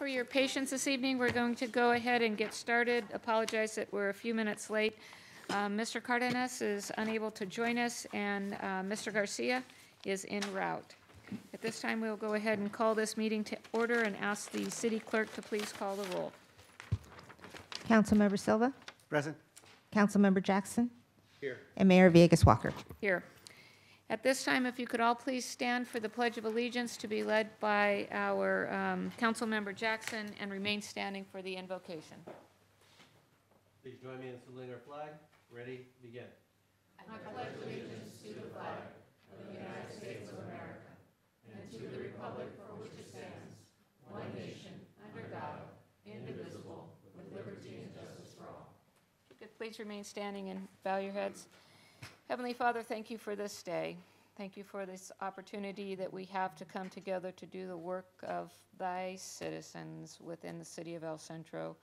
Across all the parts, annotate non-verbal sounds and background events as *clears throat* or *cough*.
for your patience this evening. We're going to go ahead and get started. Apologize that we're a few minutes late. Um, Mr. Cardenas is unable to join us, and uh, Mr. Garcia is en route. At this time, we'll go ahead and call this meeting to order and ask the city clerk to please call the roll. Councilmember Silva, Present. Councilmember Jackson, Here. and Mayor Viegas Walker. Here. At this time, if you could all please stand for the Pledge of Allegiance to be led by our um, Councilmember Jackson and remain standing for the invocation. Please join me in saluting our flag. Ready, begin. I pledge allegiance to the flag of the United States of America and to the republic for which it stands, one nation, under God, indivisible, with liberty and justice for all. If you could please remain standing and bow your heads. Heavenly Father, thank you for this day. Thank you for this opportunity that we have to come together to do the work of thy citizens within the city of El Centro.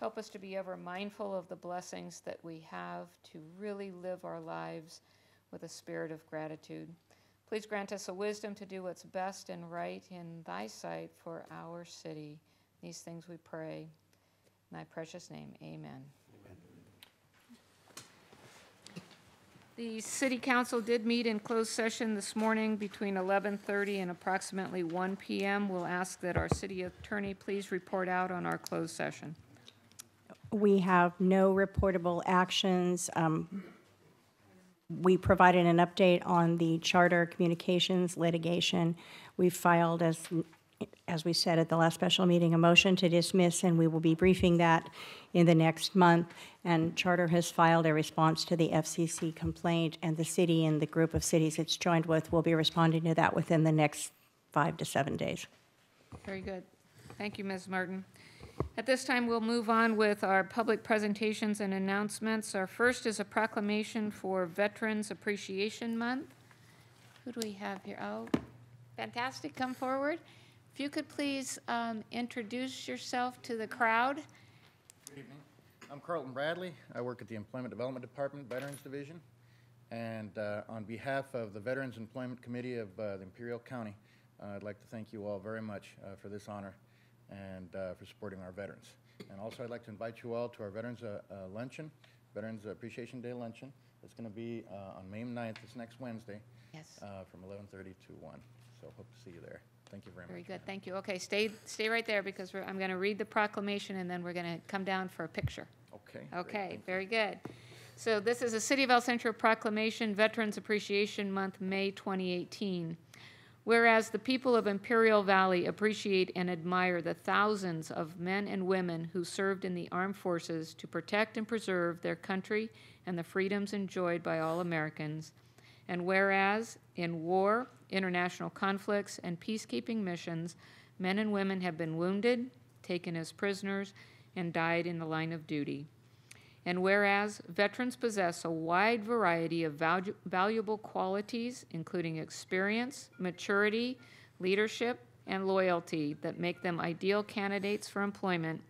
Help us to be ever mindful of the blessings that we have to really live our lives with a spirit of gratitude. Please grant us a wisdom to do what's best and right in thy sight for our city. These things we pray. In thy precious name, amen. The city council did meet in closed session this morning between 11:30 and approximately 1 PM. We'll ask that our city attorney please report out on our closed session. We have no reportable actions. Um, We provided an update on the charter communications litigation. We filed, as, as we said at the last special meeting, a motion to dismiss, and we will be briefing that in the next month. And Charter has filed a response to the FCC complaint, and the city and the group of cities it's joined with will be responding to that within the next five to seven days. Very good. Thank you, Ms. Martin. At this time, we'll move on with our public presentations and announcements. Our first is a proclamation for Veterans Appreciation Month. Who do we have here? Oh, fantastic, come forward. If you could please um, introduce yourself to the crowd. Good evening. I'm Carlton Bradley. I work at the Employment Development Department, Veterans Division. And uh, on behalf of the Veterans Employment Committee of uh, the Imperial County, uh, I'd like to thank you all very much uh, for this honor and uh, for supporting our veterans. And also, I'd like to invite you all to our Veterans uh, Luncheon, Veterans Appreciation Day Luncheon. It's going to be uh, on May 9th, this next Wednesday, Yes. uh, from 11:30 to 1. So hope to see you there. Thank you very much. Very good, thank you. Okay, stay, stay right there because we're, I'm going to read the proclamation and then we're going to come down for a picture. Okay. great. Okay, very good. So this is a City of El Centro proclamation, Veterans Appreciation Month, May 2018. Whereas the people of Imperial Valley appreciate and admire the thousands of men and women who served in the armed forces to protect and preserve their country and the freedoms enjoyed by all Americans. And whereas in war, international conflicts, and peacekeeping missions, men and women have been wounded, taken as prisoners, and died in the line of duty. And whereas veterans possess a wide variety of valu- valuable qualities, including experience, maturity, leadership, and loyalty that make them ideal candidates for employment.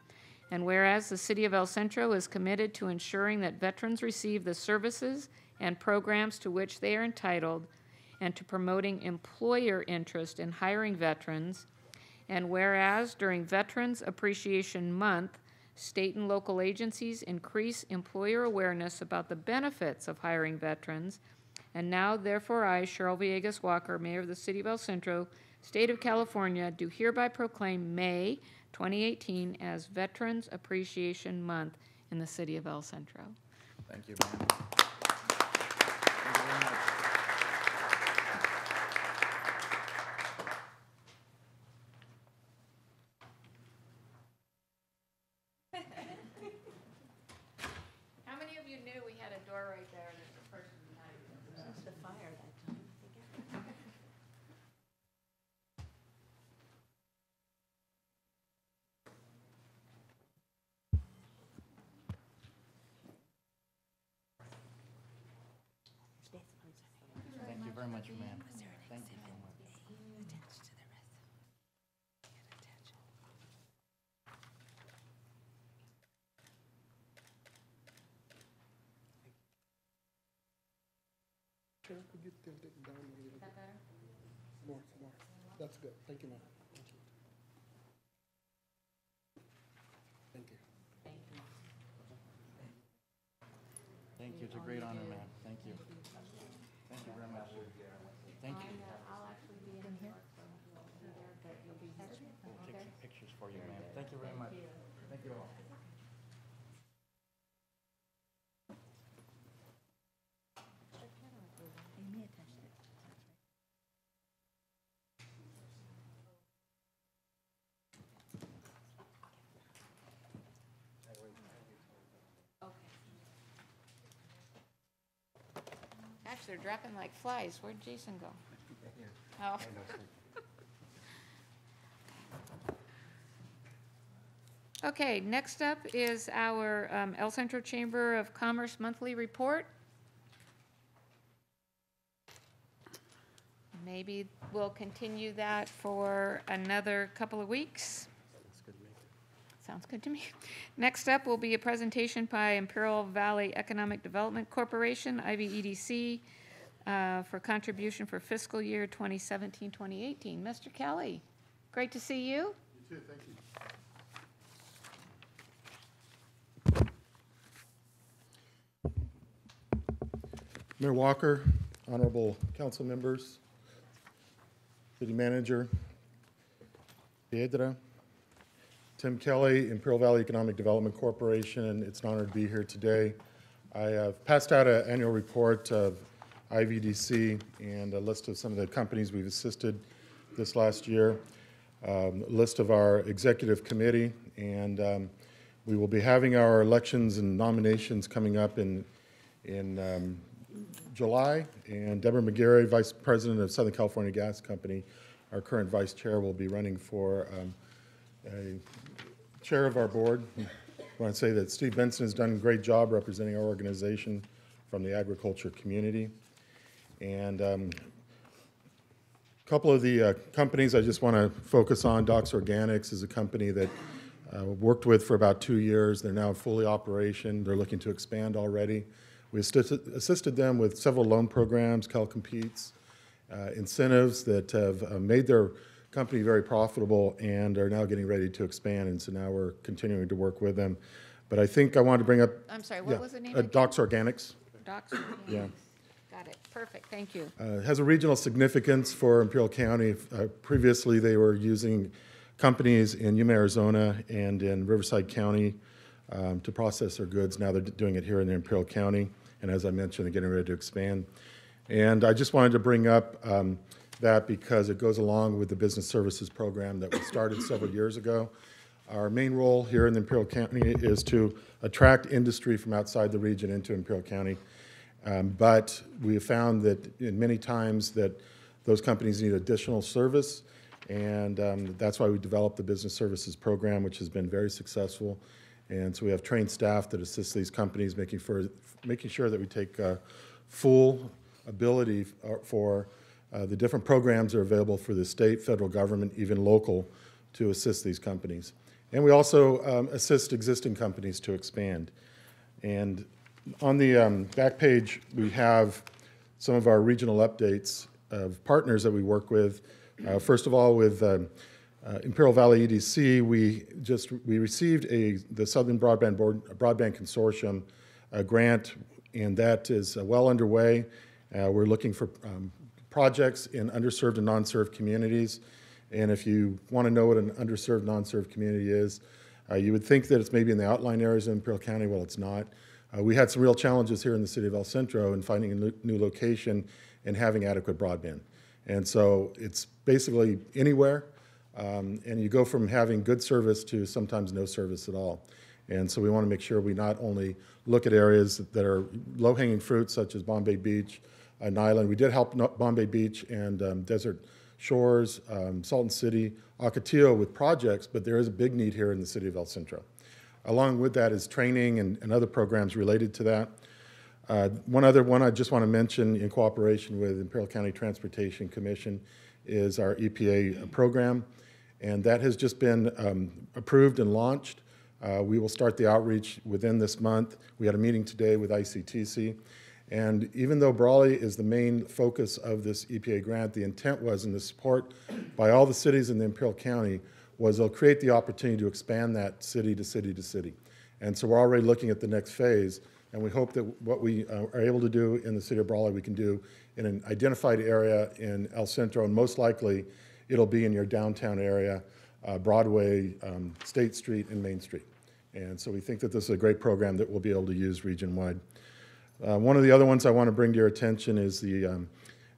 And whereas the City of El Centro is committed to ensuring that veterans receive the services and programs to which they are entitled, and to promoting employer interest in hiring veterans. And whereas during Veterans Appreciation Month, state and local agencies increase employer awareness about the benefits of hiring veterans. And now, therefore, I, Cheryl Viegas Walker, Mayor of the City of El Centro, State of California, do hereby proclaim May 2018 as Veterans Appreciation Month in the City of El Centro. Thank you, ma'am. very much, ma'am. Thank you so much. Could you tilt it down a little bit? That More, more. That's good. Thank you, ma'am. Thank you. Thank you. Thank you. Thank you. It's a great honor, ma'am. Thank you. Thank you very much. Thank you. We'll take some pictures for you, ma'am. Thank you very much. Thank you all. Gosh, they're dropping like flies. Where'd Jason go? *laughs* Oh. *laughs* Okay, next up is our um, El Centro Chamber of Commerce Monthly Report. Maybe we'll continue that for another couple of weeks. Sounds good to me. *laughs* Next up will be a presentation by Imperial Valley Economic Development Corporation, IVEDC, uh, for contribution for fiscal year 2017, 2018. Mr. Kelly, great to see you. You too, thank you. Mayor Walker, honorable council members, city manager, Piedra, Tim Kelly, Imperial Valley Economic Development Corporation, it's an honor to be here today. I have passed out an annual report of IVDC and a list of some of the companies we've assisted this last year, um, list of our executive committee, and um, we will be having our elections and nominations coming up in, in um, July, and Deborah McGarry, Vice President of Southern California Gas Company, our current vice chair, will be running for um, a chair of our board. I want to say that Steve Benson has done a great job representing our organization from the agriculture community. And um, a couple of the uh, companies I just want to focus on, Docs Organics is a company that uh, worked with for about two years. They're now fully operation. They're looking to expand already. We assisted, assisted them with several loan programs, Cal Competes, uh, incentives that have uh, made their company very profitable and are now getting ready to expand. And so now we're continuing to work with them. But I think I wanted to bring up. I'm sorry, yeah, what was the name uh. Docs Organics. Docs Yeah. Got it, perfect, thank you. Uh, It has a regional significance for Imperial County. Uh, Previously, they were using companies in Yuma, Arizona and in Riverside County um, to process their goods. Now they're doing it here in Imperial County, and as I mentioned, they're getting ready to expand. And I just wanted to bring up um, that because it goes along with the business services program that we started several years ago. Our main role here in the Imperial County is to attract industry from outside the region into Imperial County. Um, But we have found that in many times that those companies need additional service, and um, that's why we developed the Business Services Program, which has been very successful. And so we have trained staff that assist these companies, making for, making sure that we take uh, full ability uh, for uh, the different programs that are available for the state, federal government, even local, to assist these companies. And we also um, assist existing companies to expand. And on the um, back page, we have some of our regional updates of partners that we work with. Uh, First of all, with um, uh, Imperial Valley EDC, we just, we received a, the Southern Broadband Board, Broadband Consortium uh, grant, and that is uh, well underway. Uh, We're looking for um, projects in underserved and non-served communities. And if you want to know what an underserved, non-served community is, you would think that it's maybe in the outlying areas of Imperial County. Well, it's not. Uh, we had some real challenges here in the city of El Centro in finding a new, location and having adequate broadband. And so it's basically anywhere, um, and you go from having good service to sometimes no service at all. And so we want to make sure we not only look at areas that are low-hanging fruit, such as Bombay Beach, uh, Niland. We did help Bombay Beach and um, Desert Shores, um, Salton City, Ocotillo with projects, but there is a big need here in the city of El Centro. Along with that is training and, and other programs related to that. Uh, One other one I just want to mention in cooperation with Imperial County Transportation Commission is our EPA program, and that has just been um, approved and launched. Uh, We will start the outreach within this month. We had a meeting today with ICTC, and even though Brawley is the main focus of this EPA grant, the intent was, and the support by all the cities in the Imperial County, was they'll create the opportunity to expand that city to city to city. And so we're already looking at the next phase And we hope that what we uh, are able to do in the city of Brawley, we can do in an identified area in El Centro, and most likely, it'll be in your downtown area, uh, Broadway, um, State Street, and Main Street. And so we think that this is a great program that we'll be able to use region-wide. Uh, One of the other ones I want to bring to your attention is the um,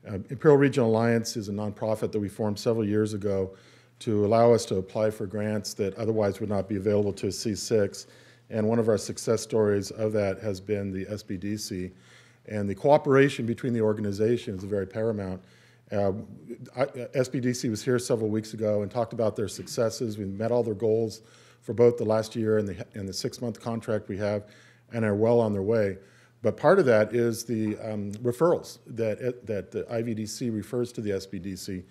uh, Imperial Regional Alliance is a nonprofit that we formed several years ago to allow us to apply for grants that otherwise would not be available to C6. And one of our success stories of that has been the SBDC. And the cooperation between the organizations is very paramount. Uh, I- SBDC was here several weeks ago and talked about their successes. We met all their goals for both the last year and the, and the six-month contract we have, and are well on their way. But part of that is the um, referrals that, that the IVDC refers to the SBDC.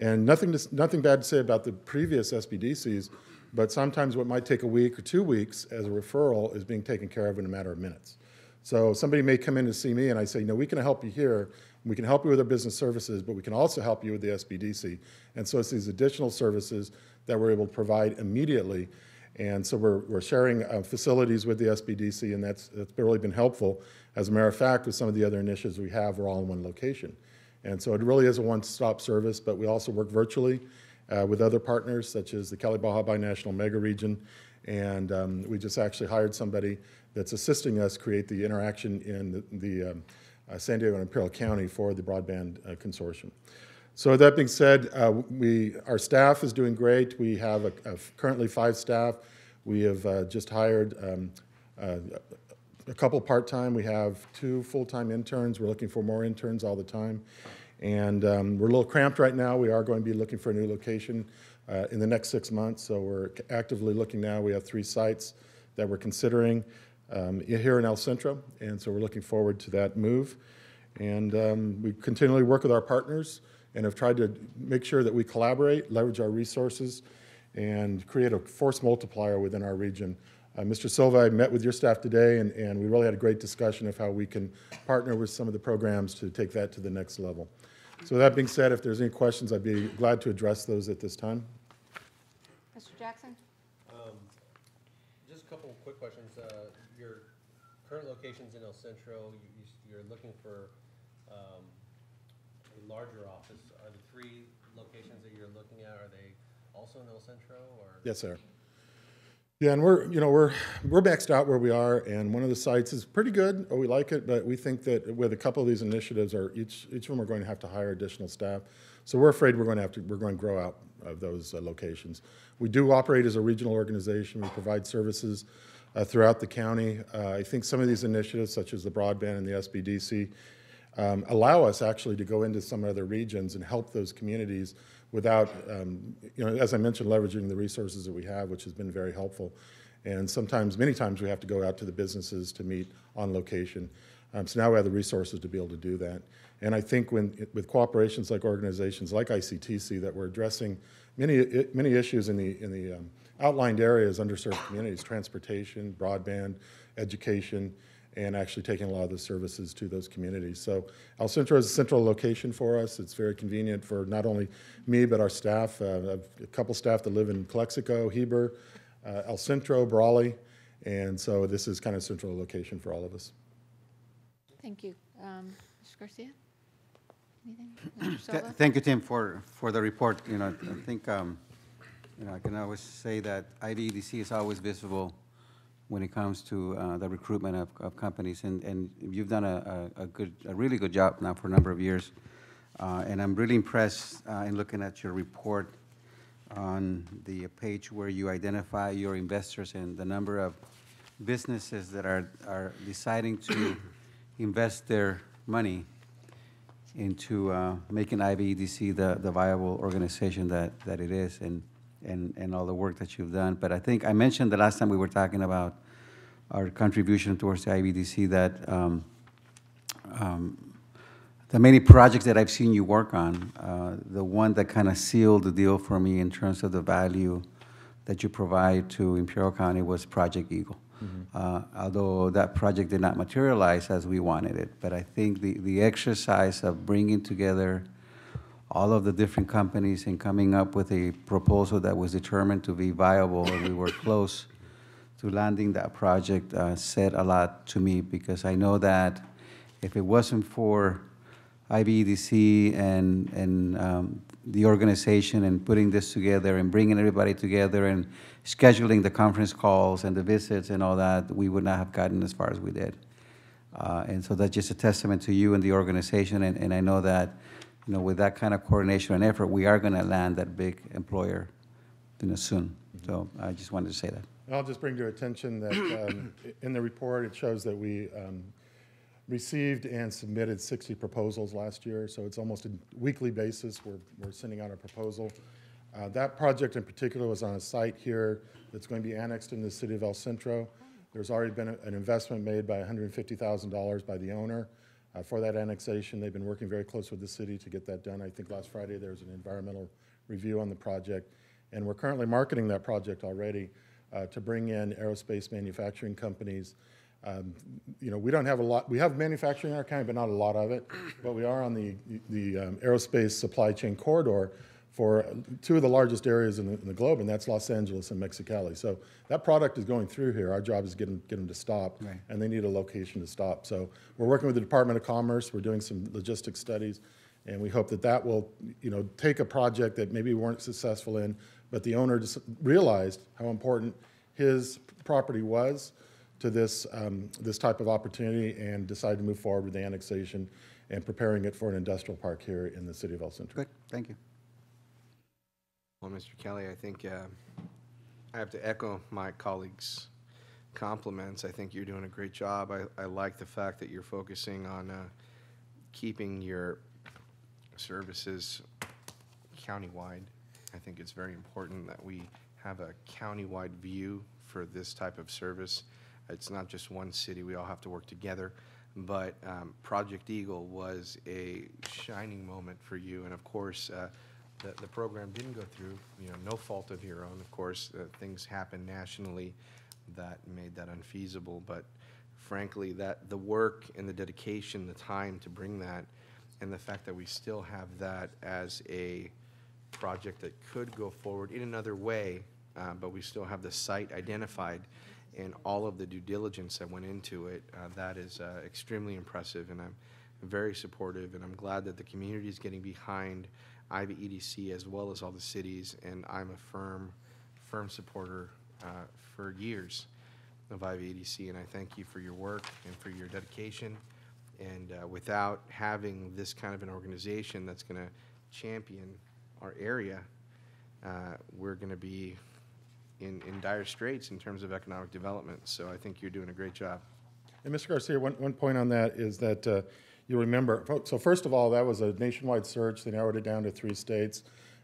And nothing, to, nothing bad to say about the previous SBDCs, but sometimes what might take a week or two weeks as a referral is being taken care of in a matter of minutes. So somebody may come in to see me and I say, no, we can help you here. We can help you with our business services, but we can also help you with the SBDC. And so it's these additional services that we're able to provide immediately. And so we're, we're sharing uh, facilities with the SBDC, and that's, that's really been helpful. As a matter of fact, with some of the other initiatives we have, we're all in one location. And so it really is a one-stop service, but we also work virtually uh, with other partners, such as the Cali Baja Binational Mega Region. And um, we just actually hired somebody that's assisting us create the interaction in the, the um, uh, San Diego and Imperial County for the broadband uh, consortium. So that being said, uh, we, our staff is doing great. We have a, a currently five staff. We have uh, just hired um, uh, a couple part-time. We have two full-time interns. We're looking for more interns all the time. And um, we're a little cramped right now. We are going to be looking for a new location uh, in the next six months. So we're actively looking now. We have three sites that we're considering um, here in El Centro. And so we're looking forward to that move. And um, we continually work with our partners and have tried to make sure that we collaborate, leverage our resources, and create a force multiplier within our region. Uh, Mr. Silva, I met with your staff today, and, and we really had a great discussion of how we can partner with some of the programs to take that to the next level. So with that being said, if there's any questions, I'd be glad to address those at this time. Mr. Jackson? Just a couple of quick questions. Uh, Your current locations in El Centro, you- you- you're looking for um, a larger office. Are the three locations that you're looking at, are they also in El Centro, or? Yes, sir. Yeah, and we're, you know, we're, we're maxed out where we are, and one of the sites is pretty good, or we like it, but we think that with a couple of these initiatives, are each, each of them are going to have to hire additional staff. So we're afraid we're going to have to, we're going to grow out of those uh, locations. We do operate as a regional organization. We provide services uh, throughout the county. Uh, I think some of these initiatives, such as the broadband and the SBDC, um, allow us actually to go into some other regions and help those communities without, um, you know, as I mentioned, leveraging the resources that we have, which has been very helpful. And sometimes, many times, we have to go out to the businesses to meet on location. Um, so now we have the resources to be able to do that. And I think when, with cooperations like organizations like ICTC, that we're addressing many, many issues in the, in the um, outlined areas, underserved communities, transportation, broadband, education, and actually taking a lot of the services to those communities. So El Centro is a central location for us. It's very convenient for not only me, but our staff. Uh, a couple staff that live in Calexico, Heber, uh, El Centro, Brawley, and so this is kind of a central location for all of us. Thank you. Um, Mr. Garcia? Anything? Mr. Th- Silva? Thank you, Tim, for, for the report. You know, I think, um, you know, I can always say that IVEDC is always visible when it comes to uh, the recruitment of, of companies, and, and you've done a, a good, a really good job now for a number of years. Uh, And I'm really impressed uh, in looking at your report on the page where you identify your investors and the number of businesses that are, are deciding to *coughs* invest their money into uh, making IVEDC the, the viable organization that, that it is and, and, and all the work that you've done. But I think, I mentioned the last time we were talking about our contribution towards the IVDC that um, um, the many projects that I've seen you work on, uh, the one that kind of sealed the deal for me in terms of the value that you provide to Imperial County was Project Eagle. Uh, Although that project did not materialize as we wanted it, but I think the, the exercise of bringing together all of the different companies and coming up with a proposal that was determined to be viable, and we were close to landing that project uh, said a lot to me because I know that if it wasn't for IVEDC and, and um, the organization and putting this together and bringing everybody together and scheduling the conference calls and the visits and all that, we would not have gotten as far as we did. Uh, And so that's just a testament to you and the organization, and, and I know that, you know, with that kind of coordination and effort, we are gonna land that big employer, you know, soon. So I just wanted to say that. I'll just bring to your attention that um, *coughs* in the report, it shows that we um, received and submitted 60 proposals last year, so it's almost a weekly basis, we're, we're sending out a proposal. Uh, That project in particular was on a site here that's going to be annexed in the city of El Centro. There's already been a- an investment made by $150,000 by the owner uh, for that annexation. They've been working very close with the city to get that done. I think last Friday, there was an environmental review on the project. And we're currently marketing that project already uh, to bring in aerospace manufacturing companies. Um, You know, we don't have a lot, we have manufacturing in our county, but not a lot of it. But we are on the, the um, aerospace supply chain corridor for two of the largest areas in the, in the globe, and that's Los Angeles and Mexicali. So that product is going through here. Our job is get them, get them to stop, Right. and they need a location to stop. So we're working with the Department of Commerce. We're doing some logistics studies, and we hope that that will, you know, take a project that maybe we weren't successful in, but the owner just realized how important his property was to this, um, this type of opportunity and decided to move forward with the annexation and preparing it for an industrial park here in the city of El Centro. Good, thank you. Well, Mr. Kelly, I think uh, I have to echo my colleagues' compliments. I think you're doing a great job. I, I like the fact that you're focusing on uh, keeping your services countywide. I think it's very important that we have a countywide view for this type of service. It's not just one city, we all have to work together. But um, Project Eagle was a shining moment for you, and of course, uh, the, the program didn't go through, you know, no fault of your own. Of course, uh, things happened nationally that made that unfeasible, but frankly, that, the work and the dedication, the time to bring that, and the fact that we still have that as a project that could go forward in another way, uh, but we still have the site identified and all of the due diligence that went into it, uh, that is uh, extremely impressive, and I'm very supportive, and I'm glad that the community is getting behind IVEDC as well as all the cities, and I'm a firm, firm supporter uh, for years of IVEDC, and I thank you for your work and for your dedication. And uh, without having this kind of an organization that's going to champion our area, uh, we're going to be in, in dire straits in terms of economic development. So I think you're doing a great job. And Mr. Garcia, one, one point on that is that uh, you remember, so first of all, that was a nationwide search. They narrowed it down to three states,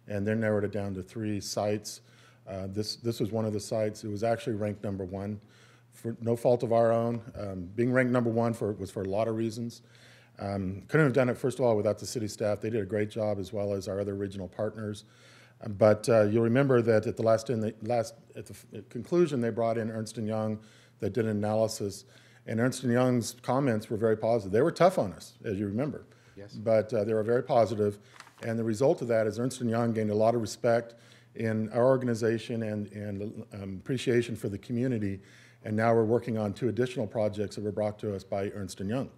and then narrowed it down to three sites. Uh, This, this was one of the sites. It was actually ranked number one for no fault of our own. Um, Being ranked number one for, was for a lot of reasons. Um, Couldn't have done it, first of all, without the city staff. They did a great job, as well as our other regional partners. Um, But uh, you'll remember that at the last, in the last, at the conclusion, they brought in Ernst and Young that did an analysis, and Ernst and Young's comments were very positive. They were tough on us, as you remember. Yes. But uh, they were very positive. and the result of that is Ernst and Young gained a lot of respect in our organization and, and um, appreciation for the community, and now we're working on two additional projects that were brought to us by Ernst and Young.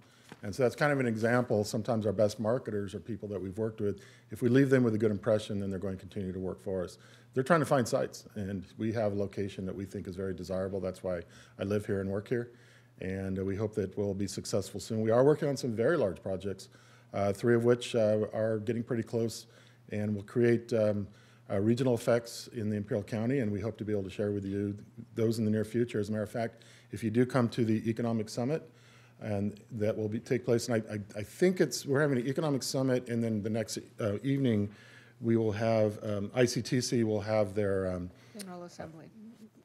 And so that's kind of an example. Sometimes our best marketers are people that we've worked with. If we leave them with a good impression, then they're going to continue to work for us. They're trying to find sites, and we have a location that we think is very desirable. That's why I live here and work here. And uh, we hope that we'll be successful soon. We are working on some very large projects, uh, three of which uh, are getting pretty close and will create um, uh, regional effects in the Imperial County, and we hope to be able to share with you those in the near future. As a matter of fact, if you do come to the Economic Summit, and that will be, take place, and I, I, I think it's, we're having an economic summit, and then the next uh, evening, we will have, um, ICTC will have their, um, General Assembly,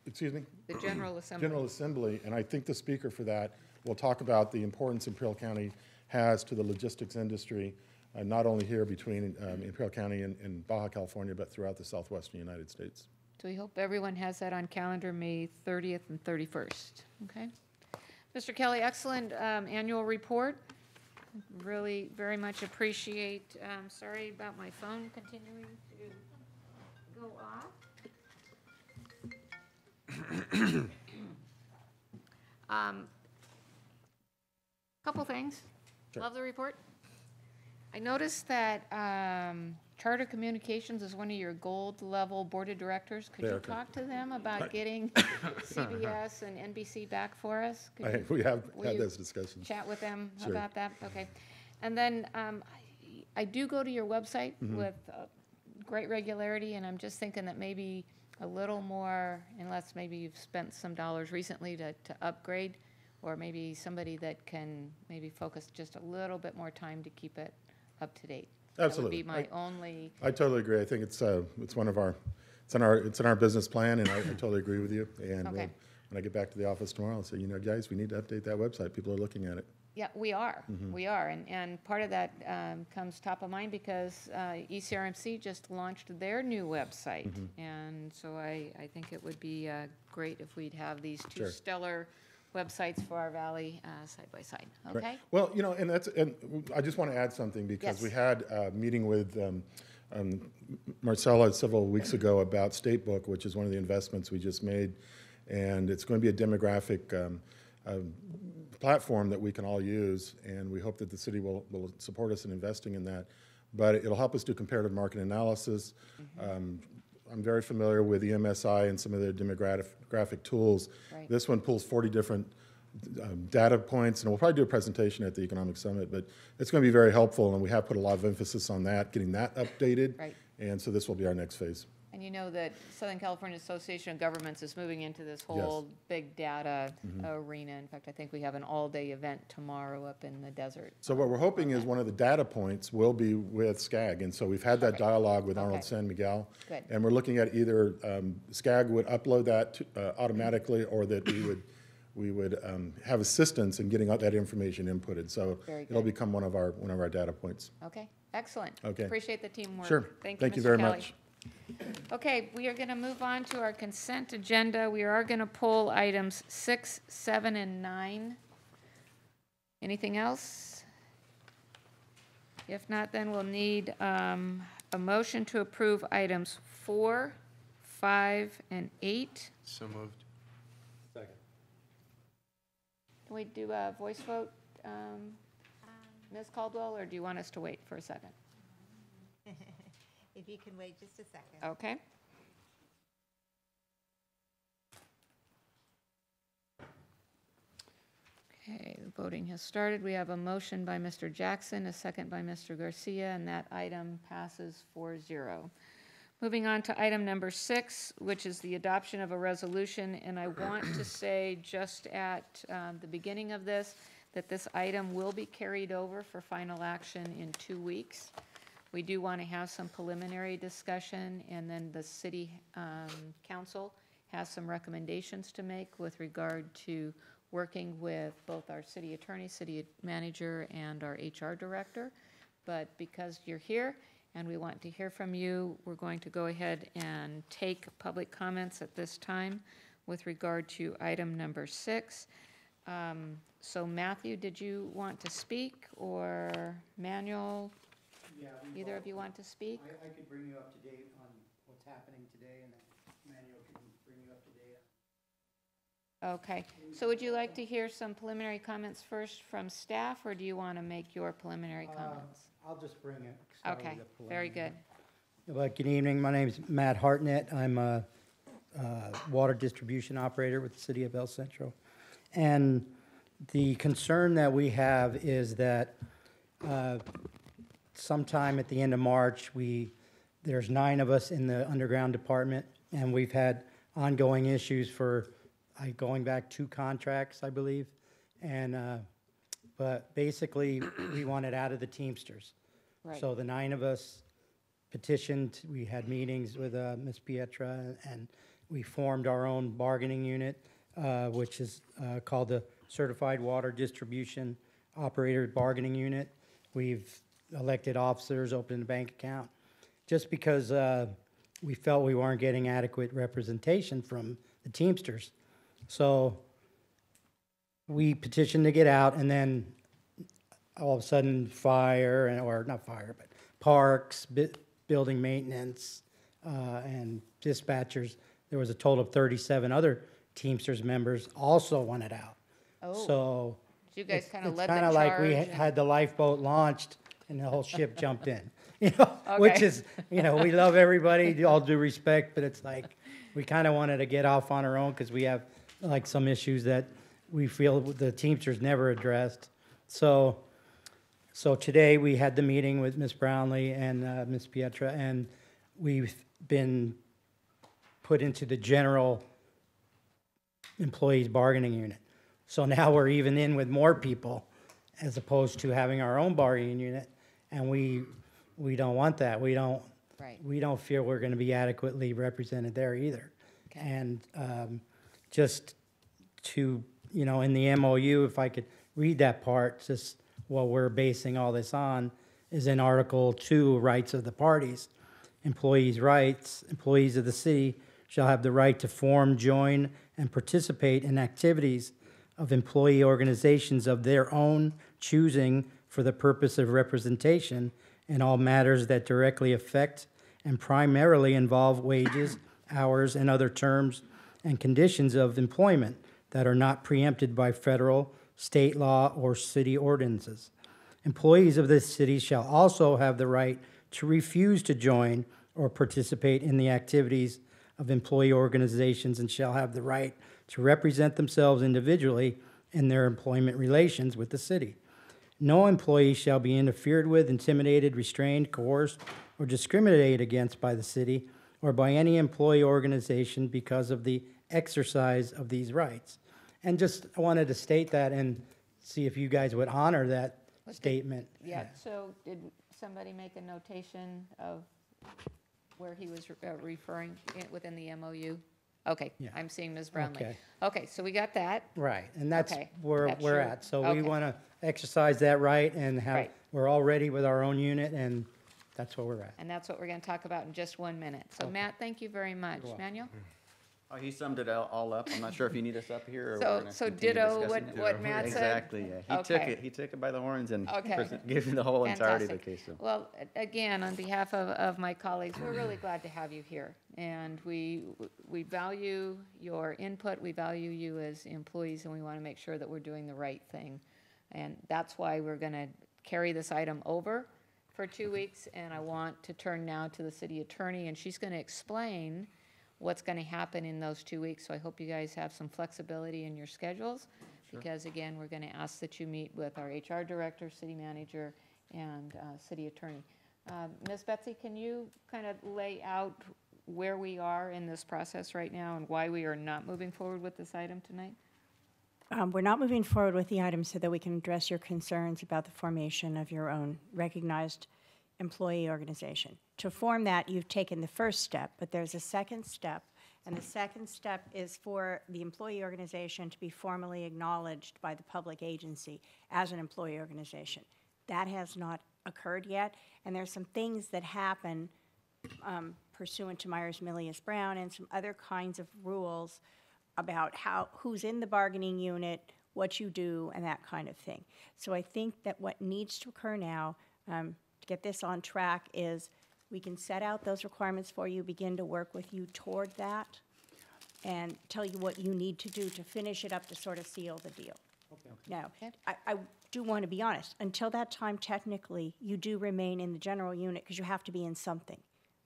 excuse me? the General *clears throat* Assembly. General Assembly, and I think the speaker for that will talk about the importance Imperial County has to the logistics industry, uh, not only here between um, Imperial County and, and Baja California, but throughout the southwestern United States. So we hope everyone has that on calendar, May 30th and 31st, okay? Mr. Kelly, excellent um, annual report. Really very much appreciate, um, sorry about my phone continuing to go off. *clears throat* Um, Couple things. Love the report. I noticed that um, Charter Communications is one of your gold-level board of directors. Could They you are talk to them about getting *laughs* CBS and NBC back for us? Could I- you We have will had you those discussions. Chat with them Sure. about that? Okay. And then um, I I do go to your website Mm-hmm. with uh, great regularity, and I'm just thinking that maybe a little more, unless maybe you've spent some dollars recently to, to upgrade, or maybe somebody that can maybe focus just a little bit more time to keep it up to date. Absolutely. That would be my only, I totally agree. I think it's, uh, it's one of our, it's in our, it's in our business plan, and I I totally agree with you. And we'll- when I get back to the office tomorrow, I'll say, you know, guys, we need to update that website. People are looking at it. Yeah, we are, Mm-hmm. we are. And, and part of that um, comes top of mind because uh, ECRMC just launched their new website. Mm-hmm. And so I, I think it would be uh, great if we'd have these two Sure. stellar websites for our valley uh, side by side, Right. okay? Well, you know, and that's, and I just want to add something because we had a meeting with um, um, Marcella several weeks ago about Statebook, which is one of the investments we just made. And it's going to be a demographic um, um, platform that we can all use, and we hope that the city will, will support us in investing in that. But it'll help us do comparative market analysis. Um, I'm very familiar with EMSI and some of their demographic tools. Right. This one pulls 40 different um, data points, and we'll probably do a presentation at the Economic Summit, but it's going to be very helpful, and we have put a lot of emphasis on that, getting that updated. Right. And so this will be our next phase. And you know that Southern California Association of Governments is moving into this whole big data Mm-hmm. arena. In fact, I think we have an all-day event tomorrow up in the desert. So what we're hoping is one of the data points will be with SCAG, and so we've had that dialogue with Arnold Okay. San Miguel. Good. And we're looking at either um, SCAG would upload that to- uh, automatically, or that we would, we would um, have assistance in getting out that information inputted. So Very it'll good. become one of our, one of our data points. Okay, excellent. Okay. Appreciate the teamwork. Sure. Thank you, Thank you very much. Okay, we are going to move on to our consent agenda. We are going to pull items six, seven, and nine. Anything else? If not, then we'll need um, a motion to approve items four, five, and eight. So moved. Second. Can we do a voice vote, um, Ms. Caldwell, or do you want us to wait for a second? If you can wait just a second. Okay. Okay, the voting has started. We have a motion by Mr. Jackson, a second by Mr. Garcia, and that item passes 4-0. Moving on to item number six, which is the adoption of a resolution, and I want to *clears throat* say just at um, the beginning of this, that this item will be carried over for final action in two weeks. We do want to have some preliminary discussion, and then the city um, council has some recommendations to make with regard to working with both our city attorney, city manager, and our HR director. But because you're here and we want to hear from you, we're going to go ahead and take public comments at this time with regard to item number six. Um, So Matthew, did you want to speak, or Manuel? Either of you want to speak? I, I could bring you up to date on what's happening today, and then Manuel can bring you up to date. Okay, so would you like to hear some preliminary comments first from staff, or do you want to make your preliminary Uh, comments? I'll just bring it. start with Okay, the very preliminary. good. Well, good evening. My name's Matt Hartnett. I'm a, uh water distribution operator with the city of El Centro. And the concern that we have is that uh, sometime at the end of March, we, there's nine of us in the underground department, and we've had ongoing issues for, I, going back two contracts, I believe. And, uh, but basically, we wanted out of the Teamsters. Right. So the nine of us petitioned, we had meetings with uh, Ms. Piedra, and we formed our own bargaining unit, uh, which is uh, called the Certified Water Distribution Operator Bargaining Unit. We've elected officers, opened a bank account, just because uh, we felt we weren't getting adequate representation from the Teamsters. So we petitioned to get out, and then all of a sudden, fire, and- or not fire, but parks, bu- building maintenance, uh, and dispatchers, there was a total of 37 other Teamsters members also wanted out. Oh. So. You guys kind of it's led the kinda like we charge and- had the lifeboat launched and the whole ship jumped in, *laughs* you know? Which is, you know, we love everybody, all due respect, but it's like, we kind of wanted to get off on our own because we have like some issues that we feel the Teamsters never addressed. So, so today we had the meeting with Ms. Brownlee and uh, Ms. Piedra, and we've been put into the general employees bargaining unit. So now we're even in with more people as opposed to having our own bargaining unit. And we, we don't want that. We don't, Right. we don't feel we're going to be adequately represented there either. Okay. And um, just to, you know, in the MOU, if I could read that part, just what we're basing all this on is in Article Two, Rights of the Parties. Employees' rights, employees of the city shall have the right to form, join, and participate in activities of employee organizations of their own choosing for the purpose of representation in all matters that directly affect and primarily involve wages, *coughs* hours, and other terms and conditions of employment that are not preempted by federal, state law, or city ordinances. Employees of this city shall also have the right to refuse to join or participate in the activities of employee organizations and shall have the right to represent themselves individually in their employment relations with the city. No employee shall be interfered with, intimidated, restrained, coerced, or discriminated against by the city or by any employee organization because of the exercise of these rights. And just I wanted to state that and see if you guys would honor that statement. Yeah, so did somebody make a notation of where he was uh, referring within the MOU? Okay, Yeah. I'm seeing Ms. Brownlee. Okay. Okay, so we got that. Right, and that's Okay, where that's we're your- at. So we okay. want to exercise that right and have, Right. we're all ready with our own unit and that's where we're at. And that's what we're going to talk about in just one minute. So Matt, thank you very much. Manuel? Oh, he summed it all all up. I'm not sure if you need us up here or we're So, gonna so continue ditto discussing what, it. what Matt said? Exactly, yeah. He took Okay. it, he took it by the horns and Okay. present- gave you the whole entirety of the Fantastic. case, so. Well, a- again, on behalf of, of my colleagues, we're really glad to have you here. And we, we value your input, we value you as employees, and we want to make sure that we're doing the right thing. And that's why we're going to carry this item over for two weeks, and I want to turn now to the city attorney, and she's going to explain what's going to happen in those two weeks. So I hope you guys have some flexibility in your schedules, because again, we're going to ask that you meet with our HR director, city manager, and uh, city attorney. Uh, Ms. Betsy, can you kind of lay out where we are in this process right now and why we are not moving forward with this item tonight? Um, We're not moving forward with the item so that we can address your concerns about the formation of your own recognized employee organization. To form that, you've taken the first step, but there's a second step, and the second step is for the employee organization to be formally acknowledged by the public agency as an employee organization. That has not occurred yet, and there's some things that happen um, pursuant to Meyers-Milias Brown and some other kinds of rules about how, who's in the bargaining unit, what you do, and that kind of thing. So I think that what needs to occur now, um, to get this on track, is we can set out those requirements for you, begin to work with you toward that, and tell you what you need to do to finish it up to sort of seal the deal. Okay. Now, I, I do want to be honest, until that time, technically, you do remain in the general unit because you have to be in something.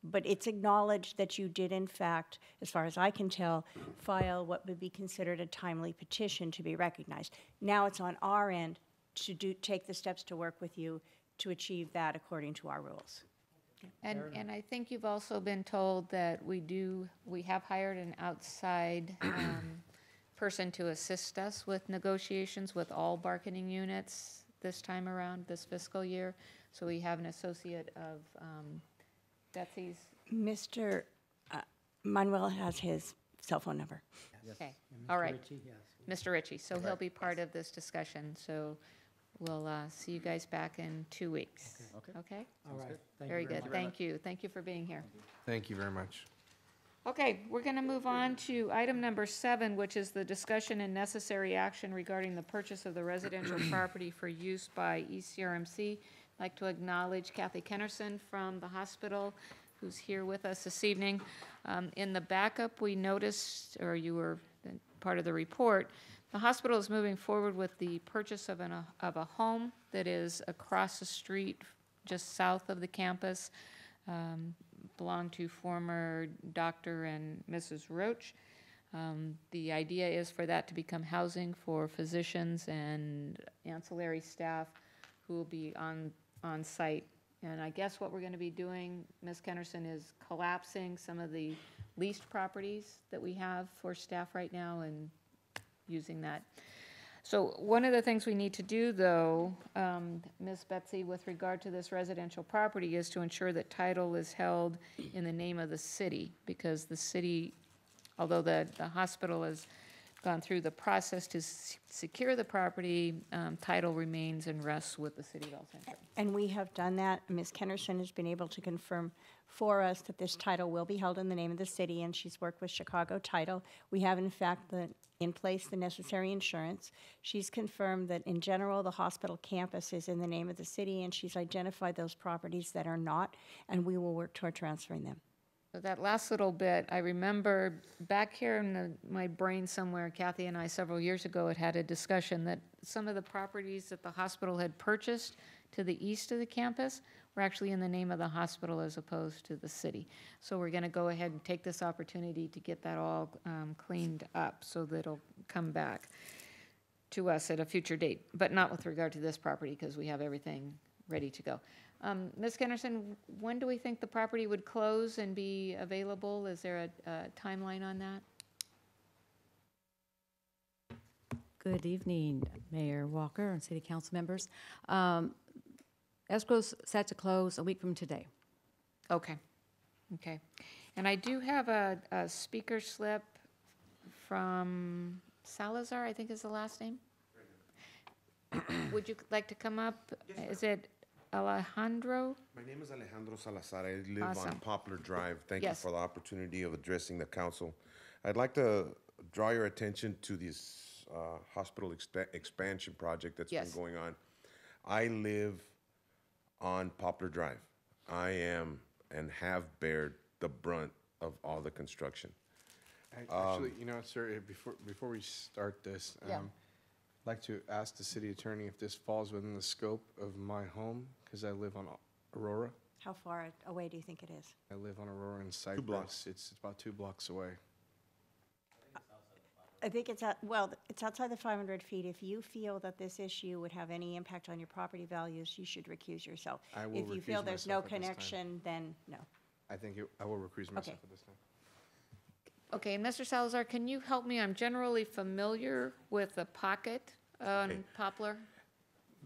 But it's acknowledged that you did in fact, as far as I can tell, file what would be considered a timely petition to be recognized. Now it's on our end to do, take the steps to work with you to achieve that according to our rules. And, and I think you've also been told that we do, we have hired an outside *clears throat* um, person to assist us with negotiations with all bargaining units this time around, this fiscal year. So we have an associate of um, Betsy's, Mr. uh, Manuel has his cell phone number. okay, all right. Richie, yes. Mr. Ritchie, so he'll be part of this discussion, so we'll uh, see you guys back in two weeks. Okay. Okay? All right. Thank you Very much. good, thank you, thank you for being here. Thank you very much. Okay, we're going to move on to item number seven, which is the discussion and necessary action regarding the purchase of the residential property for use by ECRMC. I'd like to acknowledge Kathy Kennerson from the hospital, who's here with us this evening. Um, In the backup, we noticed, or you were uh, part of the report, The hospital is moving forward with the purchase of an, of a home that is across the street, just south of the campus, um, belonged to former Dr. and Mrs. Roach. Um, The idea is for that to become housing for physicians and ancillary staff who will be on, on site. And I guess what we're going to be doing, Ms. Kennerson, is collapsing some of the leased properties that we have for staff right now and using that. So one of the things we need to do, though, um, Ms. Betsy, with regard to this residential property, is to ensure that title is held in the name of the city, because the city, although the, the hospital has gone through the process to s- secure the property, um, title remains and rests with the city of El Centro. And we have done that. Ms. Kennerson has been able to confirm for us that this title will be held in the name of the city, and she's worked with Chicago Title. We have, in fact, the, in place the necessary insurance. She's confirmed that, in general, the hospital campus is in the name of the city, and she's identified those properties that are not, and we will work toward transferring them. So that last little bit, I remember back here in the, my brain somewhere, Kathy and I several years ago had had a discussion that some of the properties that the hospital had purchased to the east of the campus were actually in the name of the hospital as opposed to the city. So we're gonna go ahead and take this opportunity to get that all, um, cleaned up so that it'll come back to us at a future date, but not with regard to this property, because we have everything ready to go. Um, Ms. Kennerson, when do we think the property would close and be available? Is there a, a timeline on that? Good evening, Mayor Walker and city council members. Um, Escrow's set to close a week from today. Okay, okay. And I do have a, a speaker slip from Salazar, I think is the last name. Would you like to come up? Is it Alejandro? My name is Alejandro Salazar. I live Awesome. on Poplar Drive. Thank you for the opportunity of addressing the council. I'd like to draw your attention to this uh, hospital expa- expansion project that's been going on. I live on Poplar Drive. I am and have bared the brunt of all the construction. Ac- Actually, you know, sir, eh, before, before we start this, Yeah. um, I'd like to ask the city attorney if this falls within the scope of my home, because I live on Aurora. How far away do you think it is? I live on Aurora in Cypress. blocks. It's about two blocks away. I think it's at, well, it's outside the 500 feet. If you feel that this issue would have any impact on your property values, you should recuse yourself. I will If you recuse feel there's no myself at this time. connection, then no. I think it- I will recuse myself at this time. Okay, Mr. Salazar, can you help me? I'm generally familiar with the pocket on Poplar.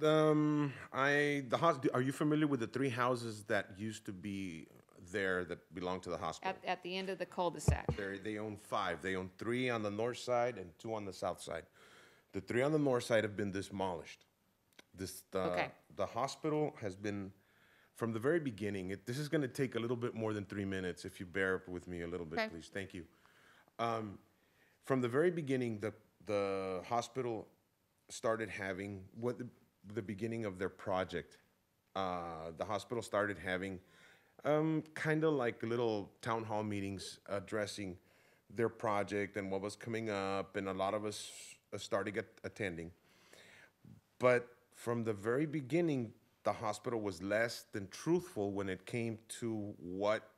Um, I, the hos, are you familiar with the three houses that used to be there that belong to the hospital? At, at the end of the cul-de-sac. They're, they own five. They own three on the north side and two on the south side. The three on the north side have been demolished. This, the, Okay. the hospital has been, from the very beginning, it, this is gonna take a little bit more than three minutes, if you bear with me a little bit, Okay. please. Thank you. Um, from the very beginning, the, the hospital started having, what, the, the beginning of their project, uh, the hospital started having um, kind of like little town hall meetings addressing their project and what was coming up, and a lot of us uh, started at- attending. But from the very beginning, the hospital was less than truthful when it came to what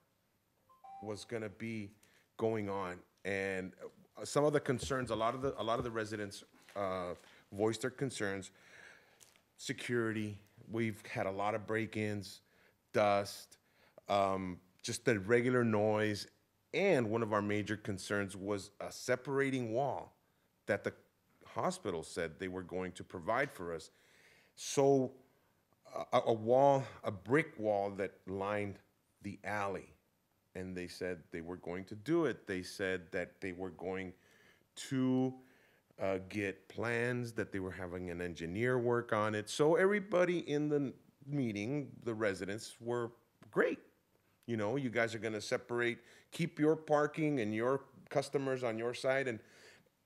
was going to be going on. And some of the concerns, a lot of the, a lot of the residents uh, voiced their concerns. Security, we've had a lot of break-ins, dust, um, just the regular noise. And one of our major concerns was a separating wall that the hospital said they were going to provide for us. So a, a wall, a brick wall that lined the alley. And they said they were going to do it. They said that they were going to uh, get plans, that they were having an engineer work on it. So everybody in the meeting, the residents, were great. You know, you guys are gonna separate, keep your parking and your customers on your side and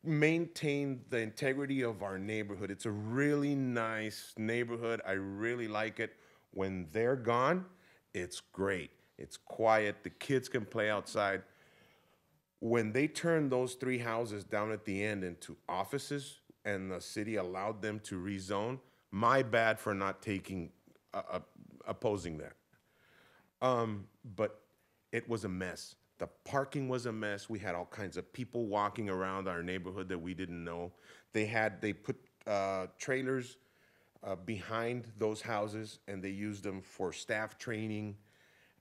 maintain the integrity of our neighborhood. It's a really nice neighborhood. I really like it. When they're gone, it's great. It's quiet. The kids can play outside. When they turned those three houses down at the end into offices, and the city allowed them to rezone. My bad for not taking, uh, uh, opposing that. Um, but it was a mess. The parking was a mess. We had all kinds of people walking around our neighborhood that we didn't know. They had, they put, uh, trailers, uh, behind those houses and they used them for staff training.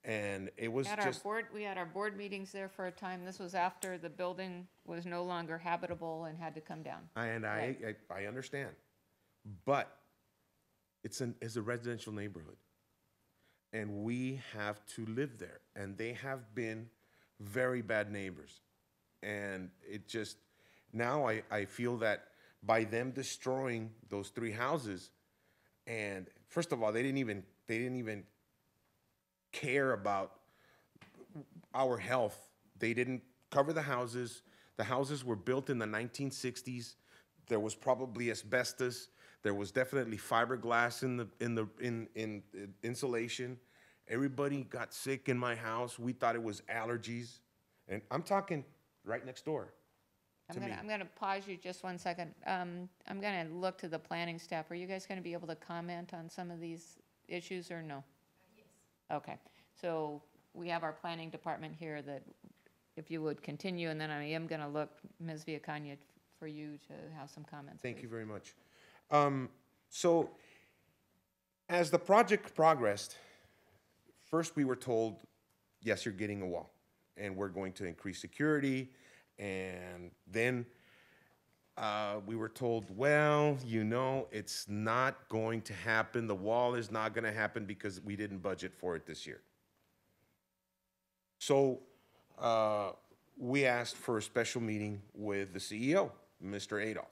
And it was We had our just, board, we had our board meetings there for a time. This was after the building was no longer habitable and had to come down. and I, I, I understand. But it's an, it's a residential neighborhood. And we have to live there. And they have been very bad neighbors. And it just, now I, I feel that by them destroying those three houses, and first of all, they didn't even, they didn't even care about our health. They didn't cover the houses. The houses were built in the 1960s. There was probably asbestos. There was definitely fiberglass in the in the in in, in insulation. Everybody got sick in my house. We thought it was allergies, and I'm talking right next door. I'm to gonna. I'm gonna pause you just one second. Um, I'm gonna look to the planning staff. Are you guys gonna be able to comment on some of these issues or no? Okay, so we have our planning department here that, if you would continue, and then I am gonna look, Ms. Villicaña, for you to have some comments. Thank you very much. Um, so, as the project progressed, first we were told, yes, you're getting a wall, and we're going to increase security, and then uh, we were told, well, you know, it's not going to happen. The wall is not going to happen because we didn't budget for it this year. So uh, we asked for a special meeting with the CEO, Mr. Adolph.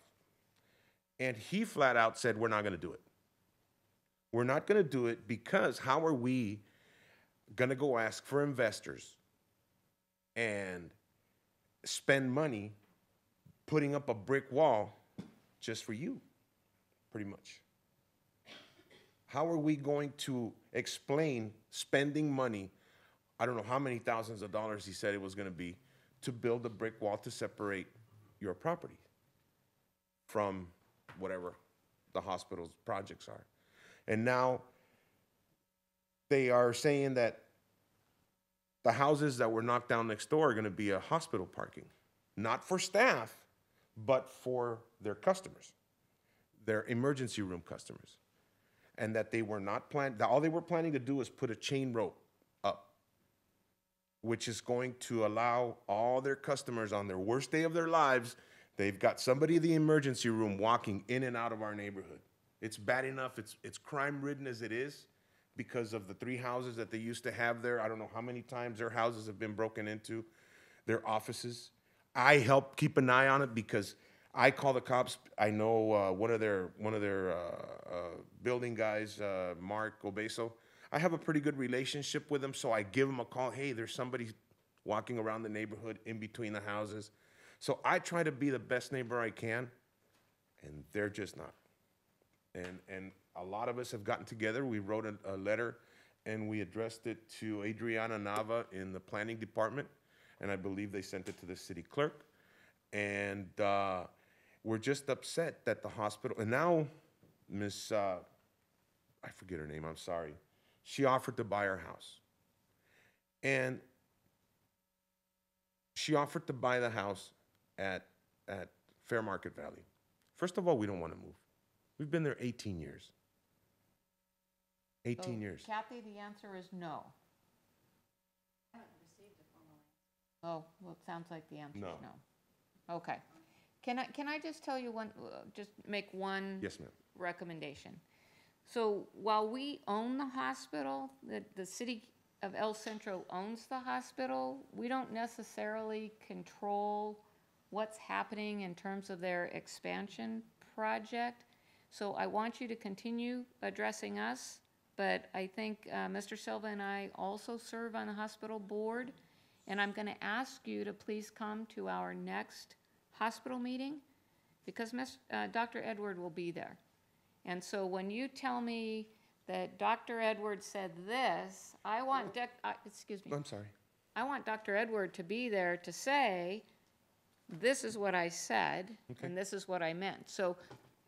And he flat out said, We're not going to do it. We're not going to do it because how are we going to go ask for investors and spend money putting up a brick wall just for you, pretty much? How are we going to explain spending money? I don't know how many thousands of dollars he said it was going to be to build a brick wall to separate your property from whatever the hospital's projects are. And now they are saying that the houses that were knocked down next door are going to be a hospital parking, not for staff, but for their customers, their emergency room customers. And that they were not planning—that all they were planning to do was put a chain rope up, which is going to allow all their customers on their worst day of their lives, they've got somebody in the emergency room walking in and out of our neighborhood. It's bad enough, it's, it's crime ridden as it is because of the three houses that they used to have there. I don't know how many times their houses have been broken into, their offices. I help keep an eye on it because I call the cops. I know uh, one of their one of their uh, uh, building guys, uh, Mark Obeso. I have a pretty good relationship with him, so I give him a call. Hey, there's somebody walking around the neighborhood in between the houses. So I try to be the best neighbor I can, and they're just not. And and a lot of us have gotten together. We wrote a, a letter, and we addressed it to Adriana Nava in the planning department, and I believe they sent it to the city clerk. And uh, we're just upset that the hospital. And now, Miss, uh, I forget her name. I'm sorry. She offered to buy our house, and she offered to buy the house at at Fair Market Value. First of all, we don't want to move. We've been there 18 years. 18 So, years. Kathy, the answer is no. Oh, well, it sounds like the answer is No. no. Okay. Can I, can I just tell you one, uh, just make one? Yes, ma'am. recommendation. So while we own the hospital, the, the city of El Centro owns the hospital, we don't necessarily control what's happening in terms of their expansion project. So I want you to continue addressing us, but I think uh, Mr. Silva and I also serve on the hospital board, and I'm going to ask you to please come to our next hospital meeting, because Miss, uh, Dr. Edward will be there. And so when you tell me that Dr. Edward said this, I want, Dec- uh, excuse me, I'm sorry. I want Dr. Edward to be there to say, this is what I said, and this is what I meant. So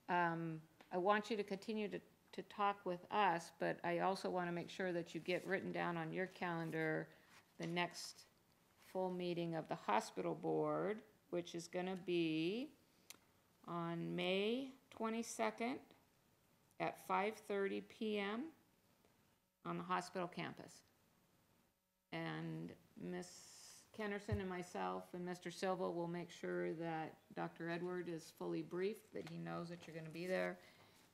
um, I want you to continue to, to talk with us, but I also want to make sure that you get written down on your calendar the next full meeting of the hospital board, which is going to be on May 22nd at 5:30 PM on the hospital campus. And Ms. Kennerson and myself and Mr. Silva will make sure that Dr. Edward is fully briefed, that he knows that you're going to be there,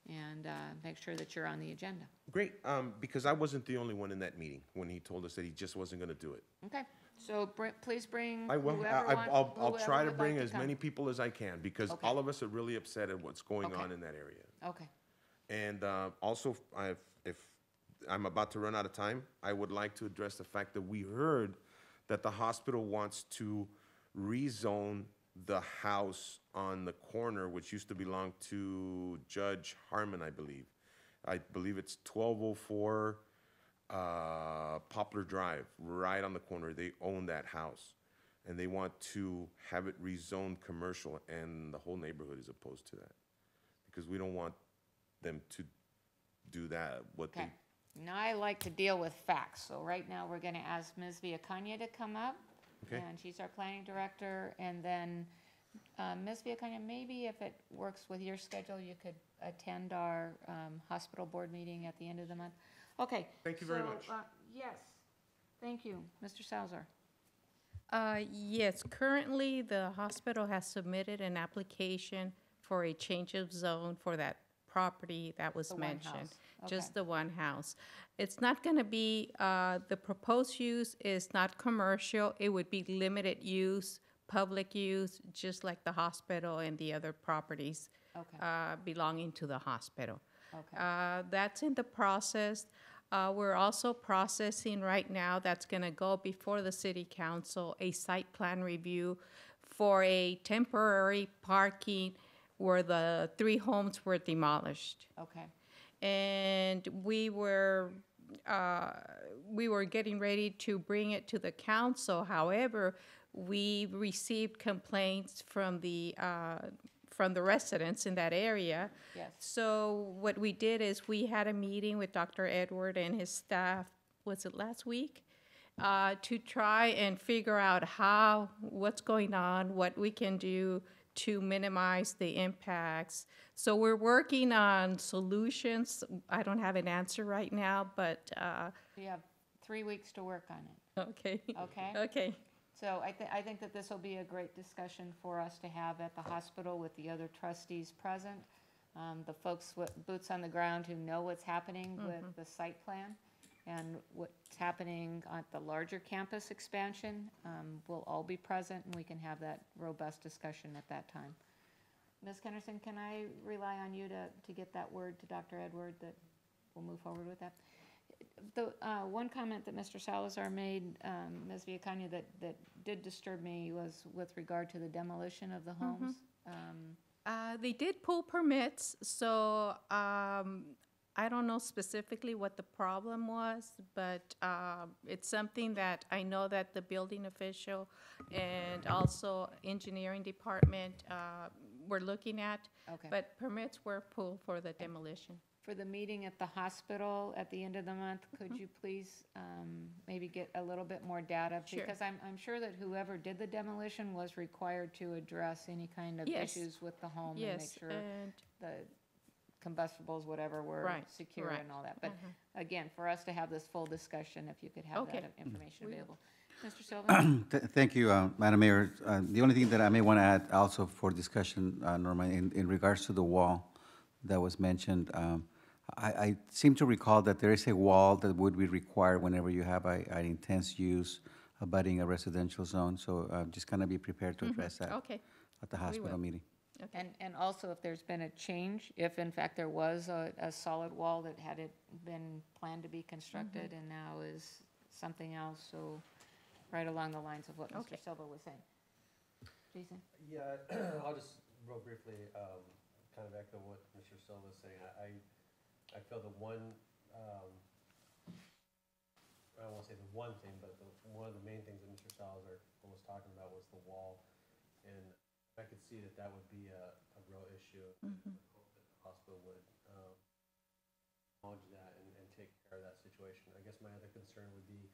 and uh, make sure that you're on the agenda. Great, um, because I wasn't the only one in that meeting when he told us that he just wasn't gonna do it. Okay, so br- please bring I will, whoever I, want- I'll, I'll whoever try to would bring like as come. many people as I can, because Okay. all of us are really upset at what's going Okay. on in that area. Okay, And uh, also, I, if I'm about to run out of time, I would like to address the fact that we heard that the hospital wants to rezone the house on the corner, which used to belong to Judge Harmon, I believe. I believe it's 1204 uh, Poplar Drive, right on the corner. They own that house. And they want to have it rezoned commercial, and the whole neighborhood is opposed to that. Because we don't want them to do that, what they okay. Now I like to deal with facts, so right now we're going to ask Ms. Villicaña to come up. Okay. And she's our planning director, and then, uh, Ms. Villicaña, maybe if it works with your schedule, you could attend our um, hospital board meeting at the end of the month. Okay. Thank you very so, much. uh, Yes, thank you. Mr. Salzar? Uh, Yes, currently, the hospital has submitted an application for a change of zone for that property that was The one mentioned. house. Just Okay. the one house. It's not going to be, uh, the proposed use is not commercial. It would be limited use, public use, just like the hospital and the other properties Okay. uh, belonging to the hospital. Okay. Uh, That's in the process. Uh, We're also processing right now, that's going to go before the city council, a site plan review for a temporary parking where the three homes were demolished. Okay, And we were, uh, we were getting ready to bring it to the council. However, we received complaints from the, uh, from the residents in that area. Yes. So what we did is we had a meeting with Dr. Edward and his staff, was it last week? Uh, to try and figure out how, what's going on, what we can do to minimize the impacts. So we're working on solutions. I don't have an answer right now, but, uh, we have three weeks to work on it, okay. okay? Okay. So I thi- I think that this will be a great discussion for us to have at the hospital with the other trustees present, um, the folks with boots on the ground who know what's happening with the site plan and what's happening at the larger campus expansion, um, will all be present, and we can have that robust discussion at that time. Ms. Kennerson, can I rely on you to, to get that word to Dr. Edward that we'll move forward with that? The, uh, one comment that Mr. Salazar made, um, Ms. Villicaña, that, that did disturb me was with regard to the demolition of the homes. Um, Uh, they did pull permits, so um, I don't know specifically what the problem was, but uh, it's something that I know that the building official and also engineering department uh, were looking at. Okay. But permits were pulled for the demolition. For the meeting at the hospital at the end of the month, could you please um, maybe get a little bit more data? Sure. Because I'm, I'm sure that whoever did the demolition was required to address any kind of Yes. issues with the home and make Yes, sure and the combustibles, whatever, were Right, secure right. and all that. But again, for us to have this full discussion, if you could have Okay. that information We will. available. Mr. Silva? *clears throat* Th- Thank you, uh, Madam Mayor. Uh, The only thing that I may want to add also for discussion, uh, Norma, in in regards to the wall that was mentioned, um, I I seem to recall that there is a wall that would be required whenever you have a- an intense use abutting a residential zone, so uh, just kind of be prepared to address that Okay. at the hospital will. meeting. And, and also if there's been a change, if in fact there was a, a solid wall that had it been planned to be constructed and now is something else, so right along the lines of what Mr. Okay. Silva was saying. Jason? Yeah, *clears throat* I'll just real briefly, um, kind of echo what Mr. Silva Silva's saying. I, I- I feel the one, um, I won't say the one thing, but the, one of the main things that Mr. Salazar was talking about was the wall. And I could see that that would be a, a real issue. Hope that the Hospital would, um, acknowledge that and, and take care of that situation. I guess my other concern would be,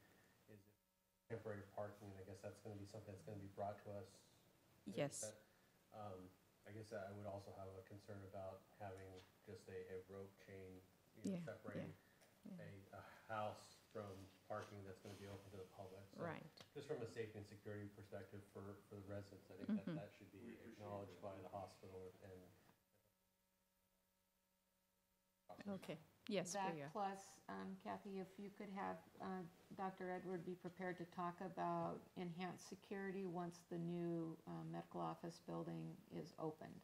is temporary parking, and I guess that's gonna be something that's gonna be brought to us. Yes. Um, I guess I would also have a concern about having just a, a rope chain, you know, Yeah, separating a, a house from parking that's gonna be open to the public. So Right. Just from a safety and security perspective for, for the residents, I think that, that should be acknowledged by the hospital and Okay, yes, That we are. plus, um, Kathy, if you could have uh, Dr. Edward be prepared to talk about enhanced security once the new uh, medical office building is opened.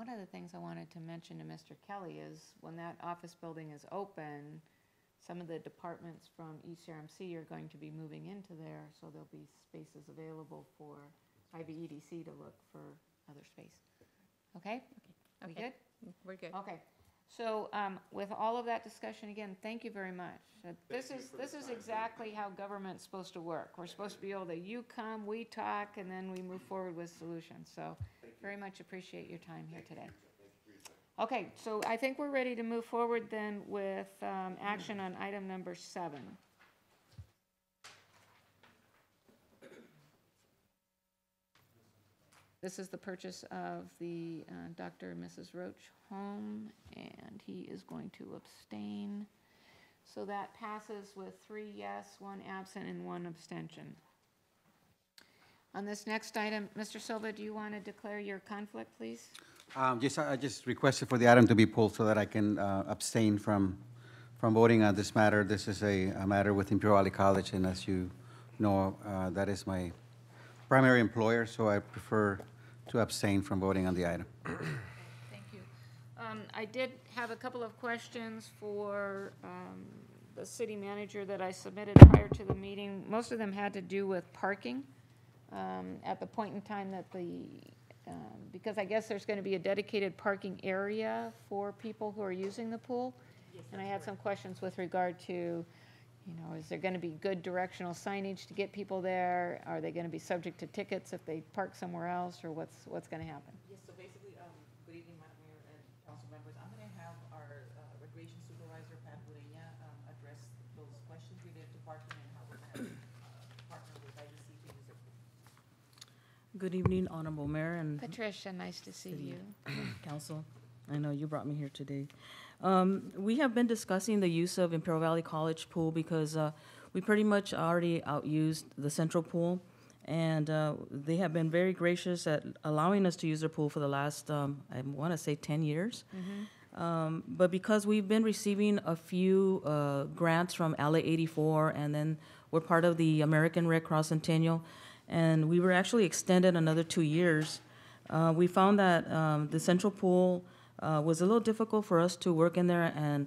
One of the things I wanted to mention to Mr. Kelly is when that office building is open, some of the departments from E ECRMC are going to be moving into there, so there'll be spaces available for IVEDC to look for other space. Okay? We Okay. good? We're good. Okay, so um, with all of that discussion, again, thank you very much. Uh, This is, this is exactly how government's supposed to work. We're supposed to be able to, you come, we talk, and then we move forward with solutions. So very much appreciate your time here today. Okay, so I think we're ready to move forward then with um, action on item number seven. This is the purchase of the uh, Dr. and Mrs. Roach home, and he is going to abstain. So that passes with three yes, one absent, and one abstention. On this next item, Mr. Silva, do you want to declare your conflict, please? Um, Just, I I just requested for the item to be pulled so that I can uh, abstain from, from voting on this matter. This is a, a matter with Imperial Valley College, and as you know, uh, that is my primary employer, so I prefer to abstain from voting on the item. *coughs* Thank you. Um, I did have a couple of questions for um, the city manager that I submitted prior to the meeting. Most of them had to do with parking um, at the point in time that the, um, because I guess there's going to be a dedicated parking area for people who are using the pool. And I had some questions with regard to, you know, is there going to be good directional signage to get people there? Are they going to be subject to tickets if they park somewhere else, or what's, what's going to happen? Yes, so basically, um, good evening, Madam Mayor and council members. I'm gonna have our, uh, recreation supervisor, Pat Ureña, um, address those questions related to parking and how we're gonna, uh, partner with IVC to use their pool. Good evening, Honorable Mayor and Patricia, nice to see City you. *clears throat* Council. I know you brought me here today. Um, We have been discussing the use of Imperial Valley College pool because uh, we pretty much already outused the central pool. And uh, they have been very gracious at allowing us to use their pool for the last, um, I want to say, 10 years. Um, But because we've been receiving a few uh, grants from LA 84, and then we're part of the American Red Cross Centennial, and we were actually extended another two years, uh, we found that um, the central pool uh, was a little difficult for us to work in there and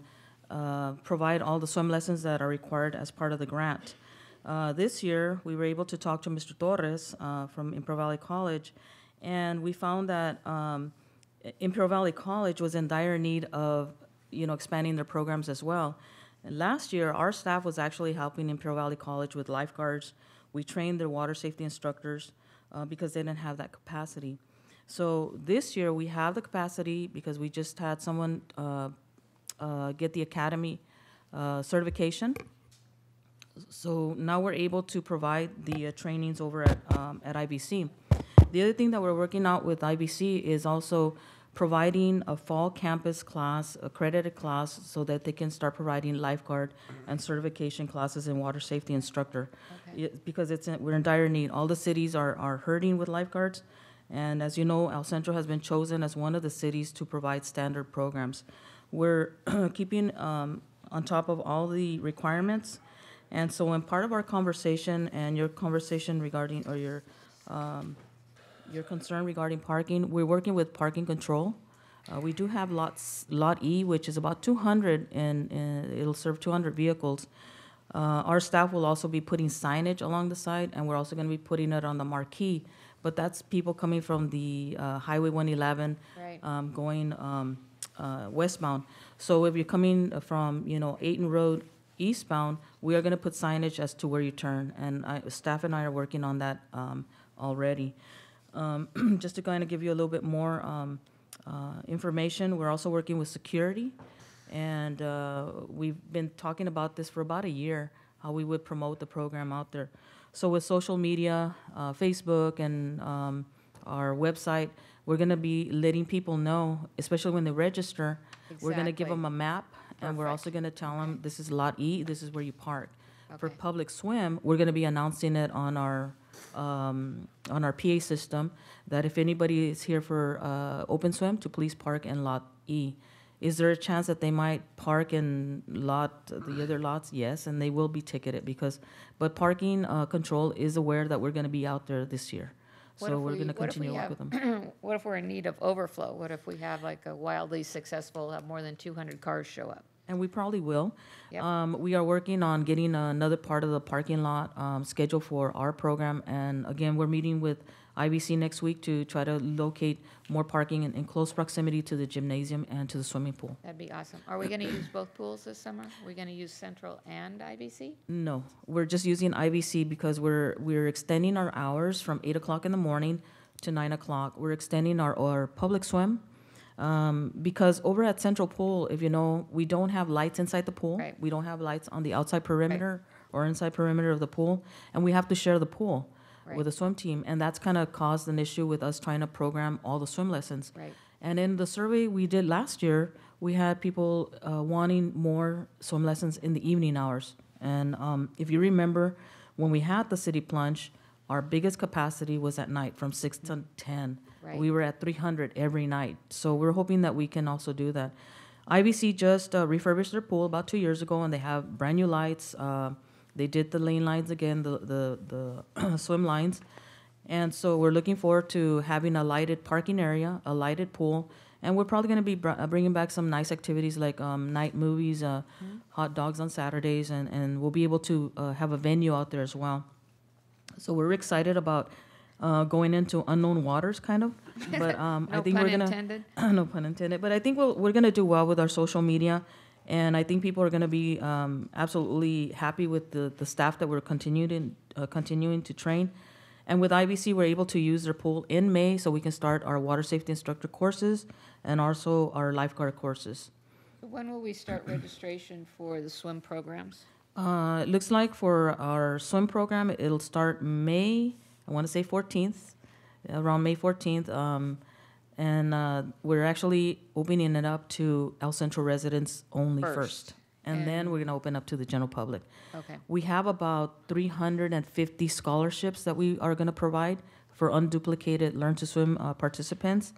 uh, provide all the swim lessons that are required as part of the grant. Uh, This year, we were able to talk to Mr. Torres uh, from Imperial Valley College, and we found that um, Imperial Valley College was in dire need of, you know, expanding their programs as well. And last year, our staff was actually helping Imperial Valley College with lifeguards. We trained their water safety instructors uh, because they didn't have that capacity. So this year, we have the capacity because we just had someone uh, uh, get the academy uh, certification. So now we're able to provide the uh, trainings over at, um, at IVC. The other thing that we're working out with IVC is also providing a fall campus class, accredited class, so that they can start providing lifeguard and certification classes in water safety instructor. Okay. Yeah, Because it's, in- we're in dire need. All the cities are, are hurting with lifeguards. And as you know, El Centro has been chosen as one of the cities to provide standard programs. We're *clears throat* keeping um, on top of all the requirements. And so in part of our conversation and your conversation regarding, or your, um, your concern regarding parking, we're working with parking control. Uh, we do have lots, Lot E, which is about two hundred, and, and it'll serve two hundred vehicles. Uh, our staff will also be putting signage along the side, and we're also gonna be putting it on the marquee. But that's people coming from the, uh, Highway one eleven, Right. um, going, um, uh, westbound. So if you're coming from, you know, Aten Road eastbound, we are gonna put signage as to where you turn, and I, staff and I are working on that, um, already. Um, *clears throat* Just to kind of give you a little bit more um, uh, information, we're also working with security, and uh, we've been talking about this for about a year, how we would promote the program out there. So with social media, uh, Facebook, and um, our website, we're going to be letting people know, especially when they register, we're going to give them a map, and we're also going to tell them, this is Lot E, this is where you park. For public swim, we're going to be announcing it on our, um, on our PA system, that if anybody is here for uh, open swim, to please park in Lot E. Is there a chance that they might park in lot, the other lots? Yes, and they will be ticketed because, but parking uh, control is aware that we're going to be out there this year. What So if we're we- going to what if we continue to work with have- them. *clears throat* What if we're in need of overflow? What if we have like a wildly successful, have more than 200 cars show up? And we probably will. Yep. Um, we are working on getting another part of the parking lot, um, scheduled for our program. And again, we're meeting with IVC next week to try to locate more parking in, in close proximity to the gymnasium and to the swimming pool. That'd be awesome. Are we going to use both pools this summer? Are we going to use Central and IVC? No, we're just using IVC because we're, we're extending our hours from eight o'clock in the morning to nine o'clock. We're extending our, our public swim. Um, because over at Central Pool, if you know, we don't have lights inside the pool. Right. We don't have lights on the outside perimeter or inside perimeter of the pool, and we have to share the pool Right. with the swim team, and that's kind of caused an issue with us trying to program all the swim lessons. Right. And in the survey we did last year, we had people uh, wanting more swim lessons in the evening hours. And um, if you remember, when we had the city plunge, our biggest capacity was at night from six to ten. Right. We were at 300 every night. So we're hoping that we can also do that. IVC just uh, refurbished their pool about two years ago, and they have brand new lights. Uh, they did the lane lines again, the the, the *clears throat* swim lines, and so we're looking forward to having a lighted parking area, a lighted pool, and we're probably going to be br- uh, bringing back some nice activities like um, night movies, uh, hot dogs on Saturdays, and, and we'll be able to uh, have a venue out there as well. So we're excited about uh, going into unknown waters, kind of. *laughs* But um, I No think pun we're gonna intended. *clears throat* no pun intended. But I think we'll, we're gonna do well with our social media, and I think people are gonna be um, absolutely happy with the, the staff that we're continuing uh, continuing to train. And with IVC, we're able to use their pool in May, so we can start our water safety instructor courses and also our lifeguard courses. When will we start registration for the swim programs? Uh, it looks like for our swim program, it'll start May, I want to say 14th, around May 14th. Um, and uh, we're actually opening it up to El Centro residents only First. first. And, then we're going to open up to the general public. Okay. We have about 350 scholarships that we are going to provide for unduplicated Learn to Swim uh, participants.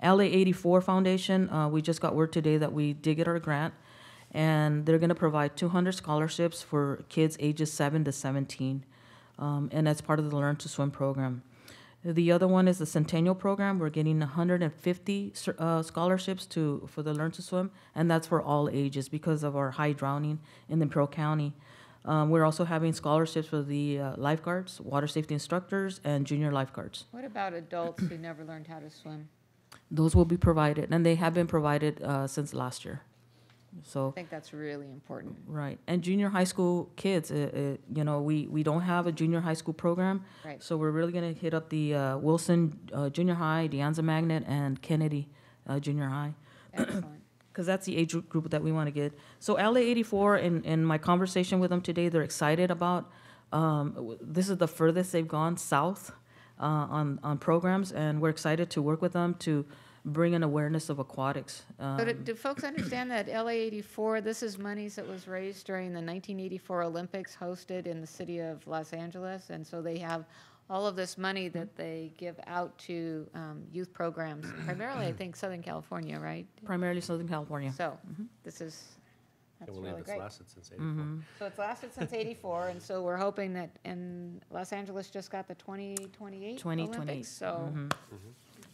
LA 84 Foundation, uh, we just got word today that we did get our grant, and they're going to provide 200 scholarships for kids ages 7 to 17, um, and that's part of the Learn to Swim program. The other one is the Centennial Program. We're getting 150 uh, scholarships to for the Learn to Swim, and that's for all ages because of our high drowning in the Imperial County. Um, we're also having scholarships for the uh, lifeguards, water safety instructors, and junior lifeguards. What about adults who never learned how to swim? Those will be provided, and they have been provided uh, since last year. I think that's really important. right, and junior high school kids, uh, uh, you know, we, we don't have a junior high school program. Right. So we're really gonna hit up the uh, Wilson uh, Junior High, De Anza Magnet, and Kennedy uh, Junior High. Excellent. *clears throat* because that's the age group that we want to get. So LA 84, in, in my conversation with them today, they're excited about, um, this is the furthest they've gone south uh, on, on programs, and we're excited to work with them to bring an awareness of aquatics. So do, Um, do folks understand that LA 84, this is monies that was raised during the 1984 Olympics hosted in the city of Los Angeles? And so they have all of this money that they give out to um, youth programs, primarily, I think, Southern California, right? primarily Southern California. So this is, I that's believe really it's great. lasted since '84. Mhm. So it's lasted since 84, and so we're hoping that, and Los Angeles just got the 2028 2028. Olympics, so. Mhm.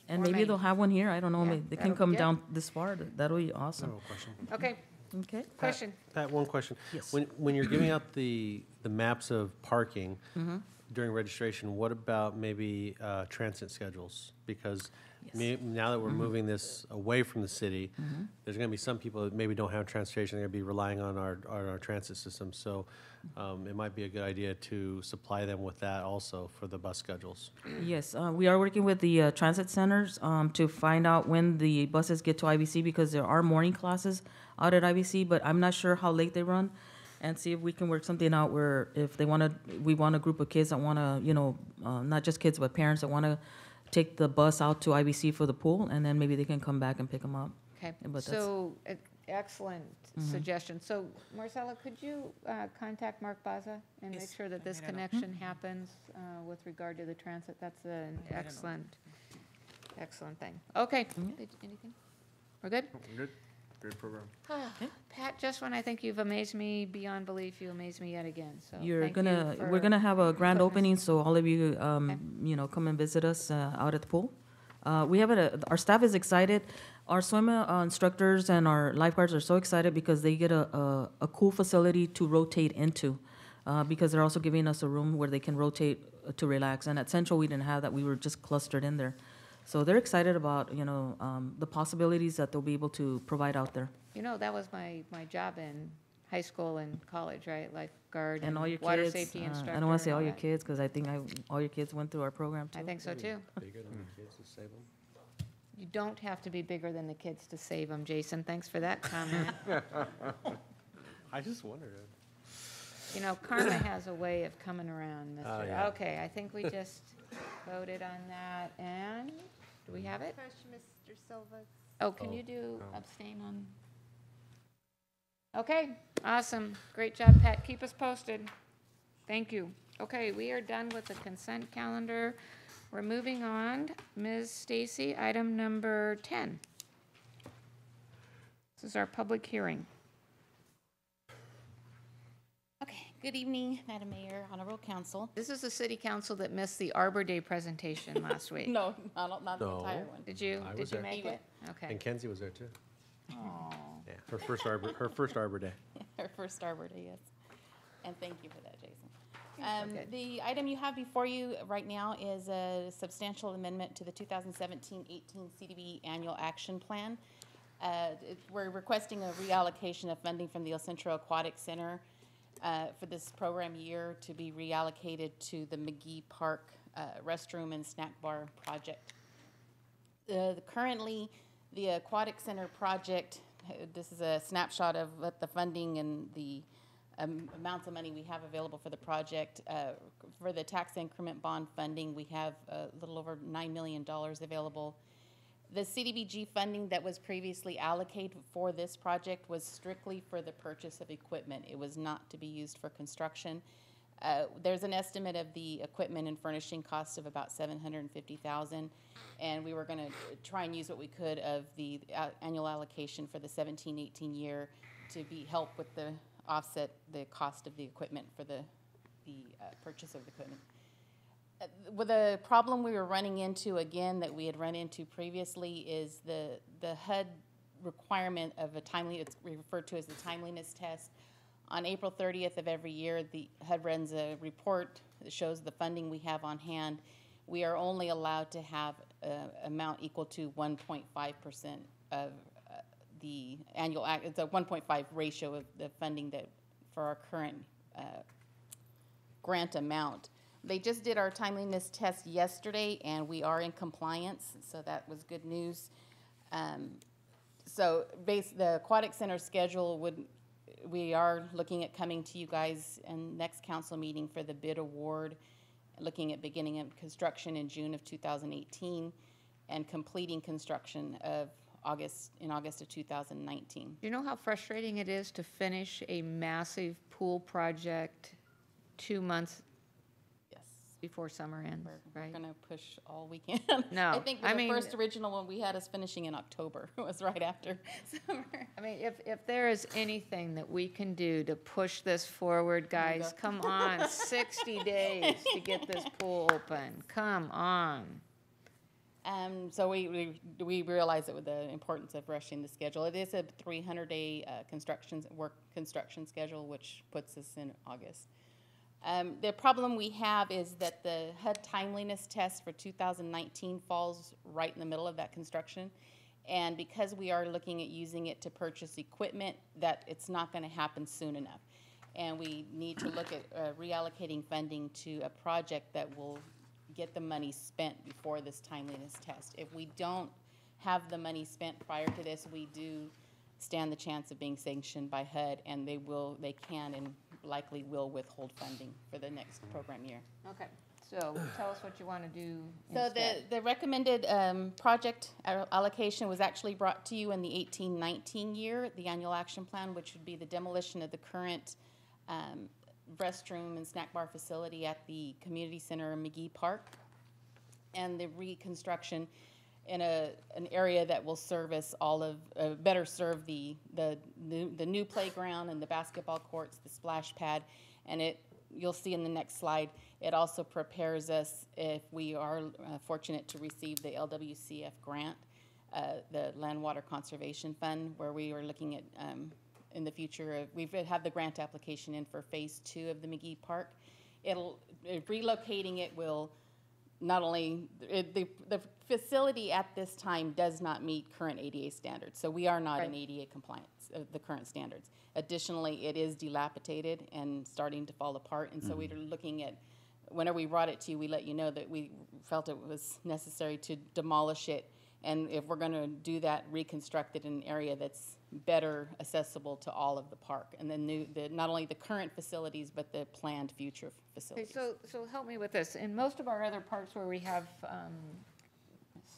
And More maybe money. they'll have one here, I don't know, Yeah, maybe they can that'll- come yeah. down this far, th- that'll be awesome. No question. Okay, Okay. Pat- question. Pat, one question. Yes. When, when you're giving out the, the maps of parking Mm-hmm. during registration, what about maybe uh, transit schedules? Because Me- Now that we're moving this away from the city, there's gonna be some people that maybe don't have transportation, they're gonna be relying on our, on our transit system. So um, it might be a good idea to supply them with that also for the bus schedules. Yes, uh, we are working with the uh, transit centers um, to find out when the buses get to IVC because there are morning classes out at IVC, but I'm not sure how late they run. And see if we can work something out where if they want to, we want a group of kids that want to, you know, uh, not just kids, but parents that want to take the bus out to IVC for the pool, and then maybe they can come back and pick them up. Okay, But that's- so, e- excellent suggestion. So Marcella, could you uh, contact Mark Baza and make Yes, sure that this I made a note. connection happens uh, with regard to the transit? That's an excellent, excellent thing. Okay, Did- anything? We're good? Good, great program. Pat, just when I think you've amazed me beyond belief, you amaze me yet again, so You're thank you gonna, we're for- gonna have a grand putting us- opening, so all of you, um, you know, come and visit us, uh, out at the pool. Uh, we have a, our staff is excited. Our swim uh, instructors and our lifeguards are so excited because they get a, a, a cool facility to rotate into. Uh, because they're also giving us a room where they can rotate uh, to relax. And at Central, we didn't have that. We were just clustered in there. So they're excited about, you know, um, the possibilities that they'll be able to provide out there. You know, that was my, my job in high school and college, right? Lifeguard And and all your water kids, safety uh, instructor. I don't wanna say and all your that. kids, because I think I, all your kids went through our program too. I think so too. Bigger than the kids to save them. You don't have to be bigger than the kids to save them, Jason. Thanks for that comment. *laughs* I just wondered. You know, karma has a way of coming around, Oh, mister. yeah. Okay, I think we just voted on that, and, do we have it? Question, Mr. Silva. Oh, can oh, you do oh. abstain on? Okay, awesome. Great job, Pat. Keep us posted. Thank you. Okay, we are done with the consent calendar. We're moving on. Ms. Stacy, item number 10. This is our public hearing. Okay, good evening, Madam Mayor, Honorable Council. This is the city council that missed the Arbor Day presentation last week. *laughs* No, not, not the No. entire one. Did you, I did was you there. make it? Okay. And Kenzie was there too. Aw. Yeah, her first Arbor, her first Arbor Day. *laughs* Our first Arbor Day, yes. And thank you for that, Jason. Um, good. the item you have before you right now is a substantial amendment to the 2017-18 CDB Annual Action Plan. Uh, it- We're requesting a reallocation of funding from the El Centro Aquatic Center uh, for this program year to be reallocated to the McGee Park uh, restroom and snack bar project. Uh, Currently, the Aquatic Center project, uh, this is a snapshot of what the funding and the um, amounts of money we have available for the project. Uh, For the tax increment bond funding, we have a little over $9 million available. The CDBG funding that was previously allocated for this project was strictly for the purchase of equipment. It was not to be used for construction. Uh, There's an estimate of the equipment and furnishing cost of about seven hundred and we were gonna try and use what we could of the uh, annual allocation for the 17-18 year to be, help with the, offset the cost of the equipment for the, the uh, purchase of the equipment. Uh, With the problem we were running into, again, that we had run into previously, is the, the HUD requirement of a timely, it's referred to as the timeliness test. On April thirtieth of every year, the HUD runs a report that shows the funding we have on hand. We are only allowed to have a amount equal to one point five percent of uh, the annual, ac- it's a one point five ratio of the funding that, for our current uh, grant amount. They just did our timeliness test yesterday, and we are in compliance, so that was good news. Um, So base, the aquatic center schedule would, we are looking at coming to you guys in next council meeting for the bid award, looking at beginning of construction in June of 2018, and completing construction of August, in August of 2019. Do you know how frustrating it is to finish a massive pool project two months. Before summer ends, We're right? gonna push all we can. *laughs* No, I think I the mean- first original one we had us finishing in October, *laughs* It was right after *laughs* summer. I mean, if, if there is anything that we can do to push this forward, guys, go. come on, 60 days to get this pool open, come on. Um, so we, we, we realize it with the importance of rushing the schedule. It is a three hundred day, uh, construction, work construction schedule, which puts us in August. Um, The problem we have is that the HUD timeliness test for 2019 falls right in the middle of that construction. And because we are looking at using it to purchase equipment, that it's not going to happen soon enough. And we need to look at uh, reallocating funding to a project that will get the money spent before this timeliness test. If we don't have the money spent prior to this, we do stand the chance of being sanctioned by HUD, and they will, they can and likely will withhold funding for the next program year. Okay, so tell us what you want to do So instead. the, the recommended um, project al- allocation was actually brought to you in the eighteen nineteen year, the annual action plan, which would be the demolition of the current um, restroom and snack bar facility at the community center in McGee Park, and the reconstruction in a, an area that will service all of, uh, better serve the, the, new- the new playground and the basketball courts, the splash pad. And it, you'll see in the next slide, it also prepares us if we are uh, fortunate to receive the LWCF grant, uh, the Land Water Conservation Fund, where we are looking at, um, in the future, we've had the grant application in for phase two of the McGee Park. It'll, uh, relocating it will not only, it- the, the facility at this time does not meet current ADA standards, so we are not in ADA compliance, uh, the current standards. Additionally, it is dilapidated and starting to fall apart, and so we're looking at, whenever we brought it to you, we let you know that we felt it was necessary to demolish it, and if we're gonna do that, reconstruct it in an area that's better accessible to all of the park, and the new, the, not only the current facilities, but the planned future Okay, facilities. so, so help me with this. In most of our other parks where we have um,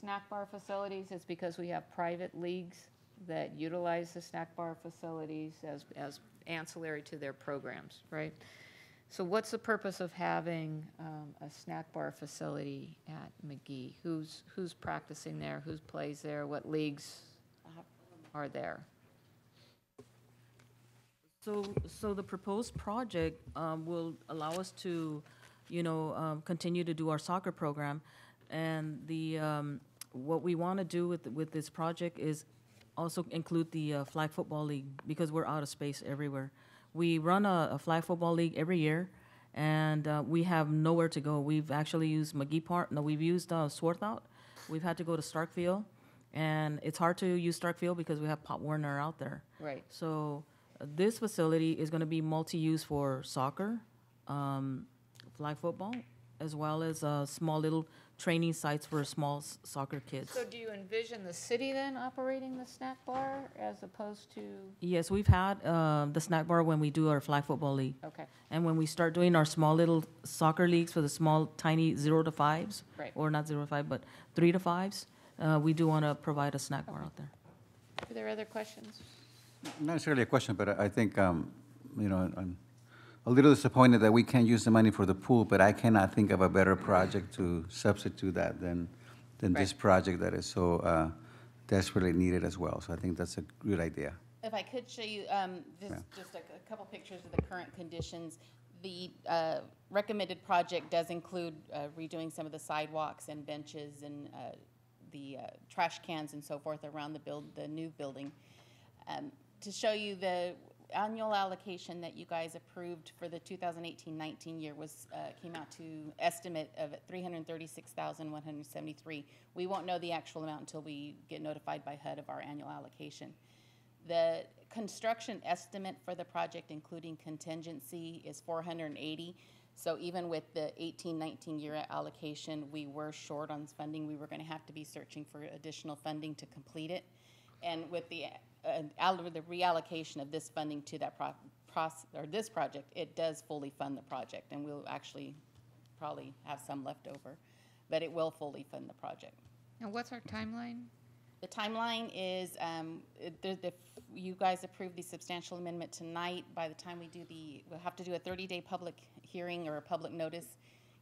snack bar facilities, it's because we have private leagues that utilize the snack bar facilities as, as ancillary to their programs, right? So what's the purpose of having um, a snack bar facility at McGee? Who's, who's practicing there? Who plays there? What leagues are there? So, so the proposed project um, will allow us to, you know, um, continue to do our soccer program. And the, um, what we want to do with, with this project is also include the uh, flag football league, because we're out of space everywhere. We run a, a flag football league every year, and uh, we have nowhere to go. We've actually used McGee Park, no, we've used uh, Swarthout. We've had to go to Starkville, and it's hard to use Starkville because we have Pop Warner out there. Right. So this facility is going to be multi-use for soccer, um, flag football, as well as uh, small little training sites for small s- soccer kids. So do you envision the city then operating the snack bar as opposed to? Yes, we've had um, the snack bar when we do our flag football league. Okay. And when we start doing our small little soccer leagues for the small, tiny zero to fives. Right. Or not zero to five, but three to fives, uh, we do want to provide a snack bar out there. Are there other questions? Not necessarily a question, but I think, um, you know, I'm a little disappointed that we can't use the money for the pool, but I cannot think of a better project to substitute that than, than this Right. project that is so uh, desperately needed as well. So I think that's a good idea. If I could show you, um, just, just a, a couple pictures of the current conditions. The, uh, recommended project does include uh, redoing some of the sidewalks and benches and, uh, the, uh, trash cans and so forth around the build, the new building. Um, to show you the annual allocation that you guys approved for the 2018-19 year was, uh, came out to estimate of 336,173. We won't know the actual amount until we get notified by HUD of our annual allocation. The construction estimate for the project, including contingency, is four hundred and eighty. So even with the 18-19 year allocation, we were short on funding. We were gonna have to be searching for additional funding to complete it. And with the, uh, al- the reallocation of this funding to that pro- or this project, it does fully fund the project, and we'll actually probably have some left over. But it will fully fund the project. And what's our timeline? The timeline is, um, the, you guys approve the substantial amendment tonight. By the time we do the, we'll have to do a thirty-day public hearing or a public notice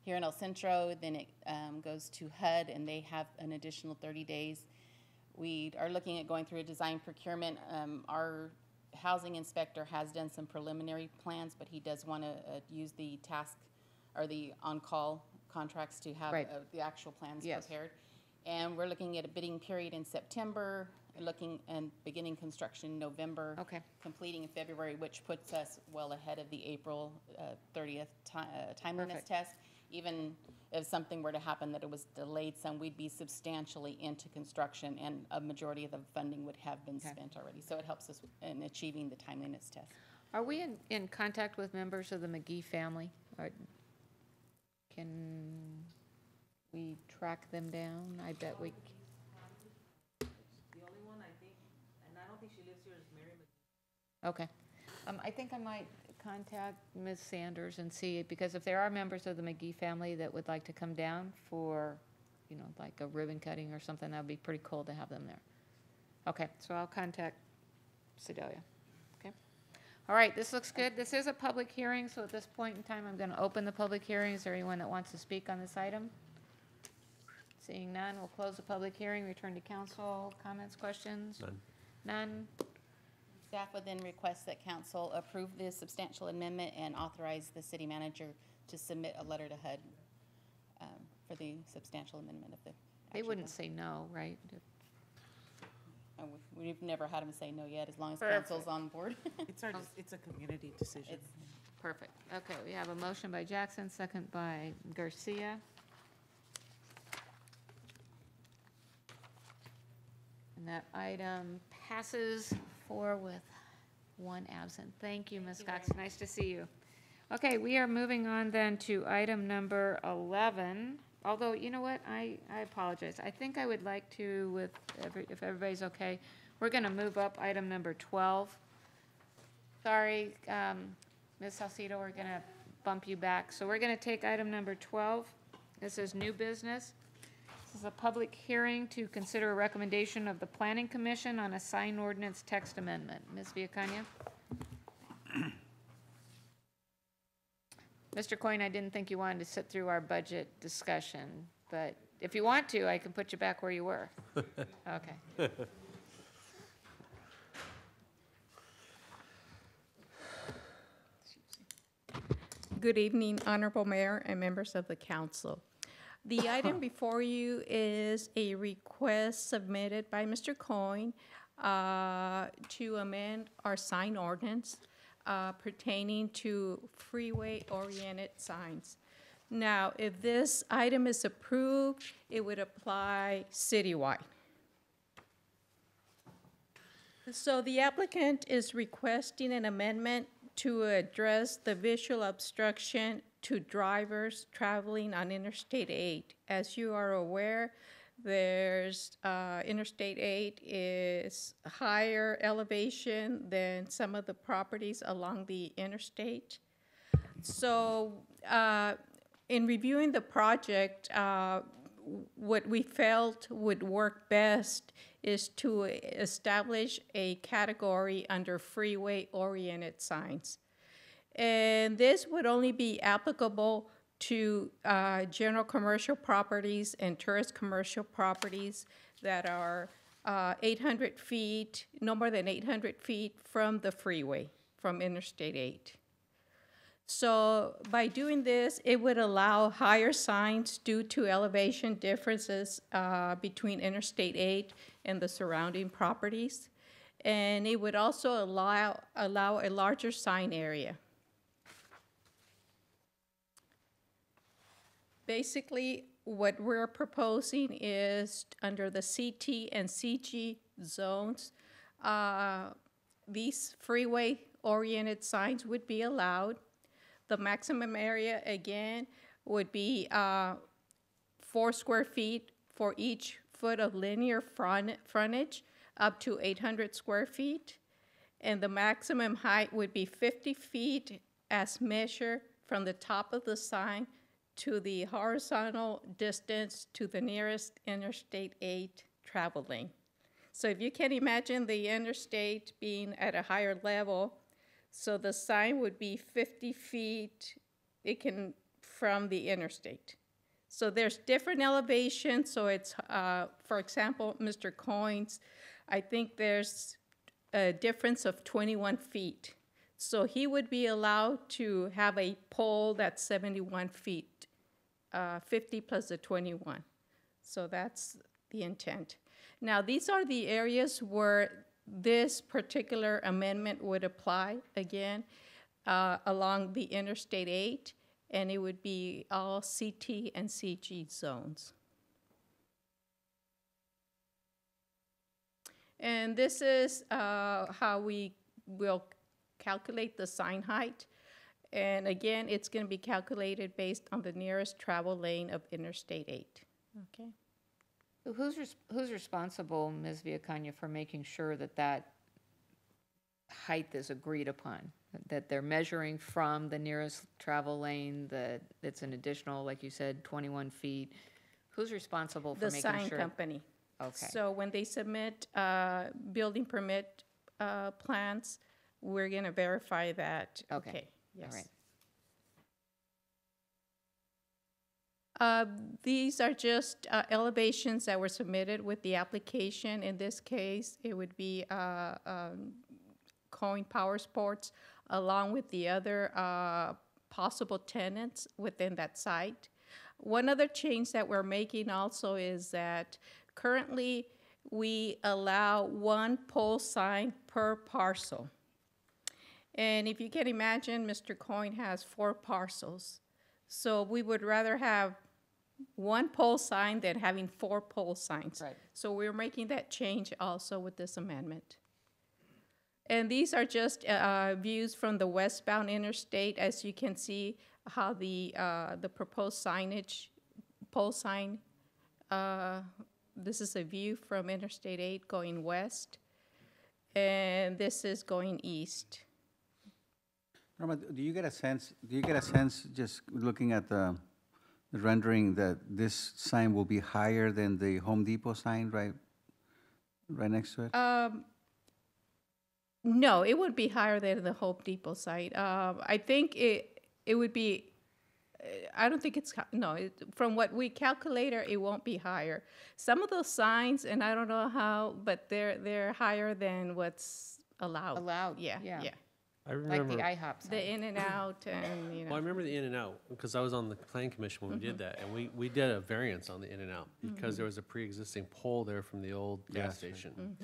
here in El Centro, then it, um, goes to HUD, and they have an additional thirty days. We are looking at going through a design procurement. Um, our housing inspector has done some preliminary plans, but he does want to, uh, use the task, or the on-call contracts to have Right. uh, the actual plans Yes. prepared. And we're looking at a bidding period in September, looking and beginning construction in November. Okay. Completing in February, which puts us well ahead of the April uh, 30th ti- uh, timeliness Perfect. test. Even if something were to happen that it was delayed some, we'd be substantially into construction and a majority of the funding would have been Okay. spent already. So it helps us in achieving the timeliness test. Are we in, in contact with members of the McGee family? Or Can we track them down? I bet we, c- The only one I think, and I don't think she lives here, is Mary Mc- okay. Um, I think I might contact Ms. Sanders and see, because if there are members of the McGee family that would like to come down for, you know, like a ribbon cutting or something, that'd be pretty cool to have them there. Okay, so I'll contact Sedalia. Okay. All right, this looks good. This is a public hearing, so at this point in time, I'm gonna open the public hearing. Is there anyone that wants to speak on this item? Seeing none, we'll close the public hearing, return to council. Comments, questions? None. None? Staff would then request that council approve this substantial amendment and authorize the city manager to submit a letter to HUD um, for the substantial amendment of the. They wouldn't plan. say no, right? Uh, we- We've never had them say no yet, as long as Perfect. council's on board. *laughs* It's our, it's a community decision. It's, Perfect. Okay, we have a motion by Jackson, second by Garcia. And that item passes four with one absent. Thank you, Ms. Cox. Nice to see you. Okay, we are moving on then to item number 11. Although, you know what, I, I apologize. I think I would like to, with, every- if everybody's okay, we're going to move up item number 12. Sorry, um, Ms. Salcido, we're going to bump you back. So we're going to take item number 12. This is new business. This is a public hearing to consider a recommendation of the Planning Commission on a sign ordinance text amendment. Ms. Villicaña? *clears throat* Mr. Coyne, I didn't think you wanted to sit through our budget discussion, but if you want to, I can put you back where you were. *laughs* Okay. Good evening, Honorable Mayor and members of the council. The item *laughs* before you is a request submitted by Mr. Coyne uh, to amend our sign ordinance uh, pertaining to freeway-oriented signs. Now, if this item is approved, it would apply citywide. So the applicant is requesting an amendment to address the visual obstruction to drivers traveling on Interstate 8. As you are aware, there's, uh, Interstate 8 is higher elevation than some of the properties along the interstate. So, uh, in reviewing the project, uh, what we felt would work best is to establish a category under freeway-oriented signs. And this would only be applicable to uh, general commercial properties and tourist commercial properties that are uh, 800 feet, no more than 800 feet from the freeway, from Interstate 8. So by doing this, it would allow higher signs due to elevation differences uh, between Interstate 8 and the surrounding properties. And it would also allow, allow a larger sign area. Basically, what we're proposing is under the CT and CG zones, uh, these freeway-oriented signs would be allowed. The maximum area, again, would be uh, four square feet for each foot of linear front, frontage, up to 800 square feet. And the maximum height would be 50 feet as measured from the top of the sign to the horizontal distance to the nearest Interstate 8 travel lane. So if you can imagine the interstate being at a higher level, so the sign would be 50 feet, it can, from the interstate. So there's different elevations, so it's, uh, for example, Mr. Coyne's, I think there's a difference of 21 feet. So he would be allowed to have a pole that's 71 feet, uh, 50 plus the 21. So that's the intent. Now, these are the areas where this particular amendment would apply again uh, along the Interstate 8, and it would be all CT and CG zones. And this is uh, how we will calculate the sign height. And again, it's going to be calculated based on the nearest travel lane of Interstate 8. Okay? Who's, res- who's responsible, Ms. Villicaña, for making sure that that height is agreed upon? That they're measuring from the nearest travel lane, that it's an additional, like you said, 21 feet? Who's responsible for The making sign sure? company. Okay. So when they submit uh, building permit uh, plans, we're going to verify that. Okay. Okay, yes. right. Uh, These are just uh, elevations that were submitted with the application. In this case, it would be uh, um, Coyne Power Sports, along with the other uh, possible tenants within that site. One other change that we're making also is that currently, we allow one pole sign per parcel. And if you can imagine, Mr. Coyne has four parcels. So we would rather have one pole sign than having four pole signs. Right. So we're making that change also with this amendment. And these are just uh, views from the westbound interstate. As you can see, how the, uh, the proposed signage, pole sign, uh, this is a view from Interstate 8 going west, and this is going east. Norma, do you get a sense, do you get a sense, just looking at the the rendering, that this sign will be higher than the Home Depot sign right, right next to it? Um, no, it would be higher than the Home Depot site. Um, I think it, it would be, uh, I don't think it's, no, it, from what we calculator, it won't be higher. Some of those signs, and I don't know how, but they're, they're higher than what's allowed. Allowed, Yeah, yeah. Yeah. I Like remember. the IHOP sign. The In-N-Out and, you Well, I know. remember the In-N-Out, because I was on the plan commission when we did mm-hmm. that, and we, we did a variance on the In-N-Out, because mm-hmm. there was a pre-existing pole there from the old gas Gas station. station.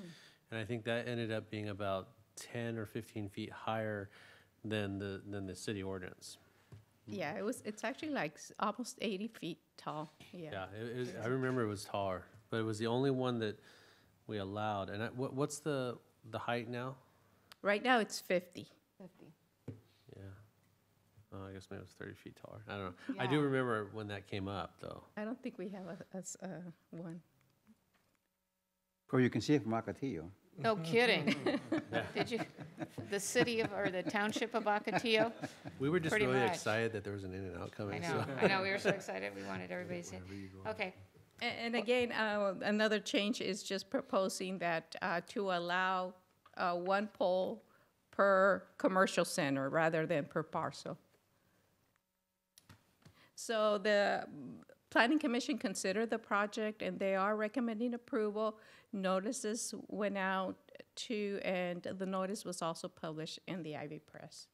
And I think that ended up being about ten or fifteen feet higher than the, than the city ordinance. Yeah, it was, it's actually like s- almost 80 feet tall, yeah. Yeah, it, it was, I remember it was taller, but it was the only one that we allowed, and I, what, what's the, the height now? Right now, it's 50. Yeah. Oh, I guess maybe it was thirty feet taller, I don't know. I do Yeah. remember when that came up, though. I don't think we have a, a s- uh, one. Or you can see it from Ocotillo. No kidding. *laughs* Did you, the city of, or the township of Ocotillo? We were just Pretty really much. excited that there was an In-N-Out I coming, know, so. I know, we were so excited, we wanted everybody to see it. Okay, A- And again, uh, another change is just proposing that uh, to allow uh, one pole per commercial center rather than per parcel. So the Planning Commission considered the project and they are recommending approval. Notices went out to, and the notice was also published in the IV Press.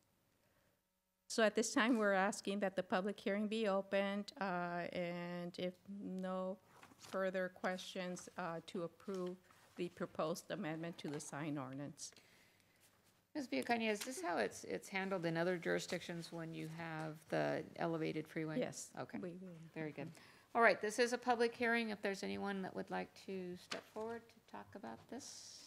So at this time, we're asking that the public hearing be opened, uh, and if no further questions, uh, to approve the proposed amendment to the sign ordinance. Ms. Villicaña, is this how it's, it's handled in other jurisdictions when you have the elevated freeway? Yes. Okay, we- we- very good. All right, this is a public hearing, if there's anyone that would like to step forward to talk about this?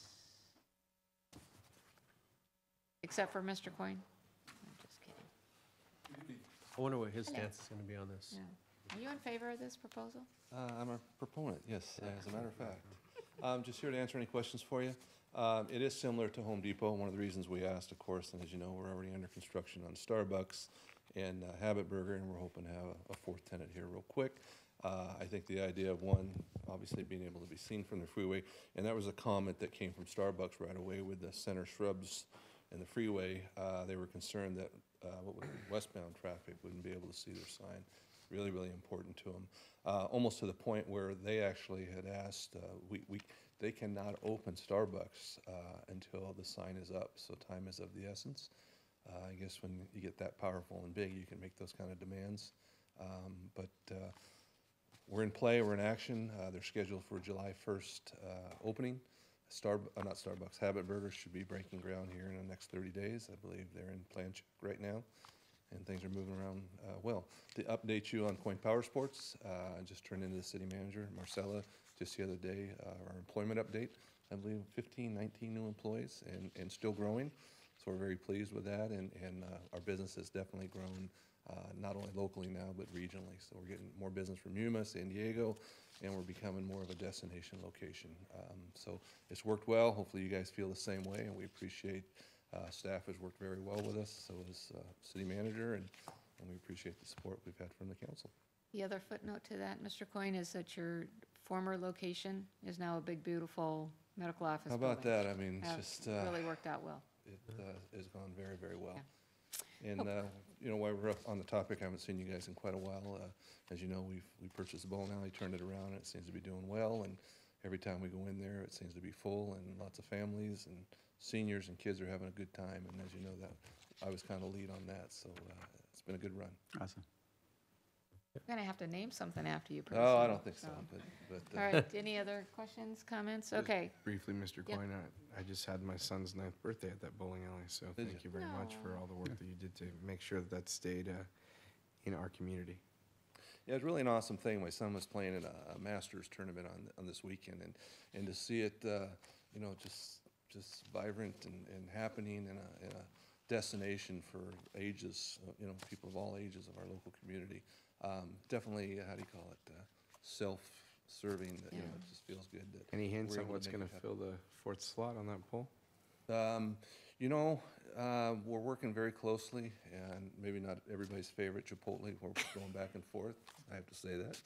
Except for Mr. Coyne? I'm just kidding. I wonder what his Hello. stance is gonna be on this. Yeah. Are you in favor of this proposal? Uh, I'm a proponent, yes, as a matter of fact. *laughs* I'm just here to answer any questions for you. Um, It is similar to Home Depot. One of the reasons we asked, of course, and as you know, we're already under construction on Starbucks and uh, Habit Burger, and we're hoping to have a- a fourth tenant here real quick. Uh, I think the idea of one, obviously being able to be seen from the freeway, and that was a comment that came from Starbucks right away with the center shrubs and the freeway. Uh, They were concerned that uh, what would- westbound traffic wouldn't be able to see their sign. Really, really important to them. Almost to the point where they actually had asked, uh, we, we, they cannot open Starbucks uh, until the sign is up, so time is of the essence. Uh, I guess when you get that powerful and big, you can make those kind of demands. Um, But uh, we're in play, we're in action. Uh, They're scheduled for July 1st uh, opening. Star, uh, not Starbucks, Habit Burgers should be breaking ground here in the next 30 days. I believe they're in plan check right now, and things are moving around well. To update you on Coyne Power Sports, I just turned into the city manager, Marcella, just the other day, uh, our employment update. I believe 15, 19 new employees and, and still growing. So we're very pleased with that, and, and uh, our business has definitely grown, uh, not only locally now, but regionally. So we're getting more business from Yuma, San Diego, and we're becoming more of a destination location. Um, So it's worked well. Hopefully you guys feel the same way, and we appreciate, uh, staff has worked very well with us, so has uh, city manager, and, and we appreciate the support we've had from the council. The other footnote to that, Mr. Coyne, is that your former location is now a big, beautiful medical office How about building. that? I mean, it's Uh, just, uh, Really worked out well. It uh, has gone very, very well. And, uh, you know, while we're up on the topic, I haven't seen you guys in quite a while. Uh, As you know, we've, we purchased the bowling alley, turned it around, and it seems to be doing well. And every time we go in there, it seems to be full and lots of families and seniors and kids are having a good time. And as you know, that, I was kind of lead on that, so uh, it's been a good run. Awesome. We're going to have to name something after you. pretty Oh, I don't think so, but, but. uh, All right, any other questions, comments? Just Okay. Briefly, Mr. Yep. Coyne, I- I just had my son's ninth birthday at that bowling alley, so Did thank you? you very much for all the work that you did to make sure that that stayed uh, in our community. Yeah, it's really an awesome thing. My son was playing in a, a Masters tournament on, on this weekend, and, and to see it, uh, you know, just, just vibrant and, and happening in a, in a destination for ages, uh, you know, people of all ages of our local community. Um, definitely, uh, how do you call it, uh, self-serving, that, you know, Yeah. it just feels good that. Any hints we're on able what's make going to happen. fill the fourth slot on that poll? Um, you know, uh, we're working very closely, and maybe not everybody's favorite Chipotle. We're going back and forth. I have to say that.